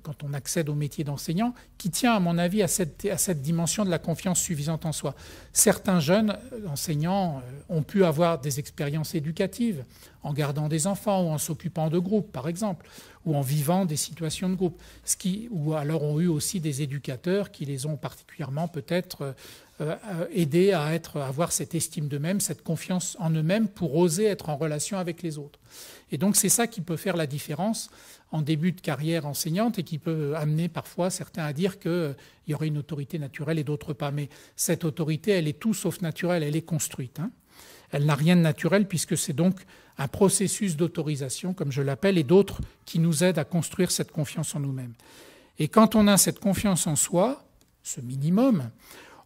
quand on accède au métier d'enseignant, qui tient, à mon avis, à cette, dimension de la confiance suffisante en soi. Certains jeunes enseignants euh, ont pu avoir des expériences éducatives en gardant des enfants ou en s'occupant de groupes, par exemple, ou en vivant des situations de groupe, ce qui, ou alors ont eu aussi des éducateurs qui les ont particulièrement peut-être euh, euh, aidés à, être, avoir cette estime d'eux-mêmes, cette confiance en eux-mêmes pour oser être en relation avec les autres. Et donc c'est ça qui peut faire la différence en début de carrière enseignante et qui peut amener parfois certains à dire qu'il y aurait une autorité naturelle et d'autres pas. Mais cette autorité, elle est tout sauf naturelle, elle est construite. Hein. Elle n'a rien de naturel puisque c'est donc un processus d'autorisation, comme je l'appelle, et d'autres qui nous aident à construire cette confiance en nous-mêmes. Et quand on a cette confiance en soi, ce minimum,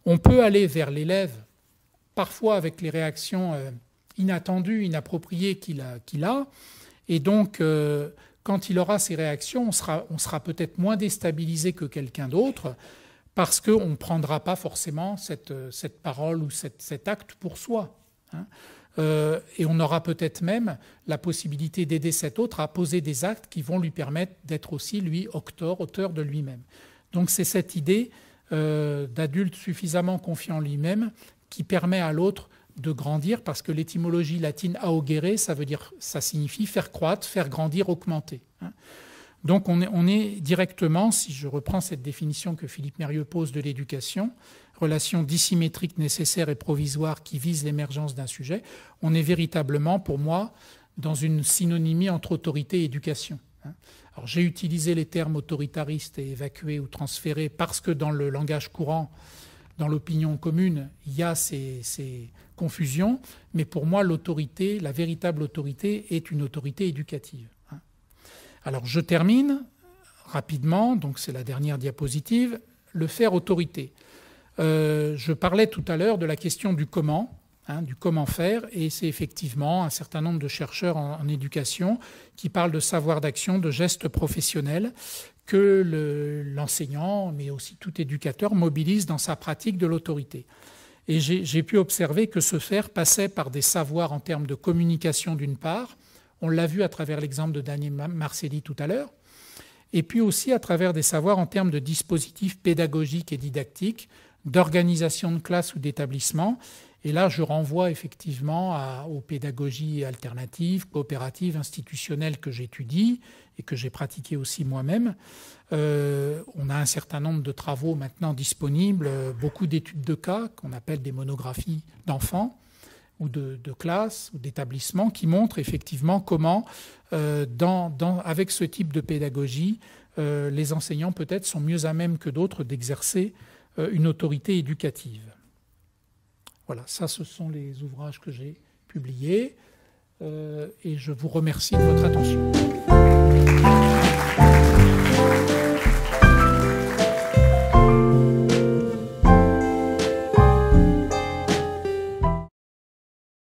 on peut aller vers l'élève, parfois avec les réactions euh, inattendues, inappropriées qu'il a, et donc euh, quand il aura ces réactions, on sera, peut-être moins déstabilisé que quelqu'un d'autre parce qu'on ne prendra pas forcément cette, cette parole ou cet acte pour soi. Hein. Euh, et on aura peut-être même la possibilité d'aider cet autre à poser des actes qui vont lui permettre d'être aussi, lui, auteur, auteur de lui-même. Donc c'est cette idée euh, d'adulte suffisamment confiant en lui-même qui permet à l'autre de grandir, parce que l'étymologie latine augere, ça veut dire, ça signifie faire croître, faire grandir, augmenter. Hein. Donc on est, on est, directement, si je reprends cette définition que Philippe Mérieux pose de l'éducation, relation dissymétrique nécessaire et provisoire qui vise l'émergence d'un sujet, on est véritablement, pour moi, dans une synonymie entre autorité et éducation. Alors j'ai utilisé les termes autoritariste et évacué ou transféré parce que dans le langage courant, dans l'opinion commune, il y a ces, confusion, mais pour moi, l'autorité, la véritable autorité, est une autorité éducative. Alors je termine rapidement, donc c'est la dernière diapositive, le faire autorité. Euh, je parlais tout à l'heure de la question du comment, hein, du comment faire, et c'est effectivement un certain nombre de chercheurs en, éducation qui parlent de savoir d'action, de gestes professionnels que l'enseignant, mais aussi tout éducateur, mobilise dans sa pratique de l'autorité. Et j'ai pu observer que ce faire passait par des savoirs en termes de communication d'une part, on l'a vu à travers l'exemple de Daniel Marcelli tout à l'heure, et puis aussi à travers des savoirs en termes de dispositifs pédagogiques et didactiques, d'organisation de classe ou d'établissement. Et là, je renvoie effectivement aux pédagogies alternatives, coopératives, institutionnelles que j'étudie et que j'ai pratiquées aussi moi-même. Euh, on a un certain nombre de travaux maintenant disponibles, beaucoup d'études de cas qu'on appelle des monographies d'enfants ou de, classes ou d'établissements qui montrent effectivement comment, euh, avec ce type de pédagogie, euh, les enseignants peut-être sont mieux à même que d'autres d'exercer euh, euh, une autorité éducative. Voilà, ça ce sont les ouvrages que j'ai publiés euh, et je vous remercie de votre attention.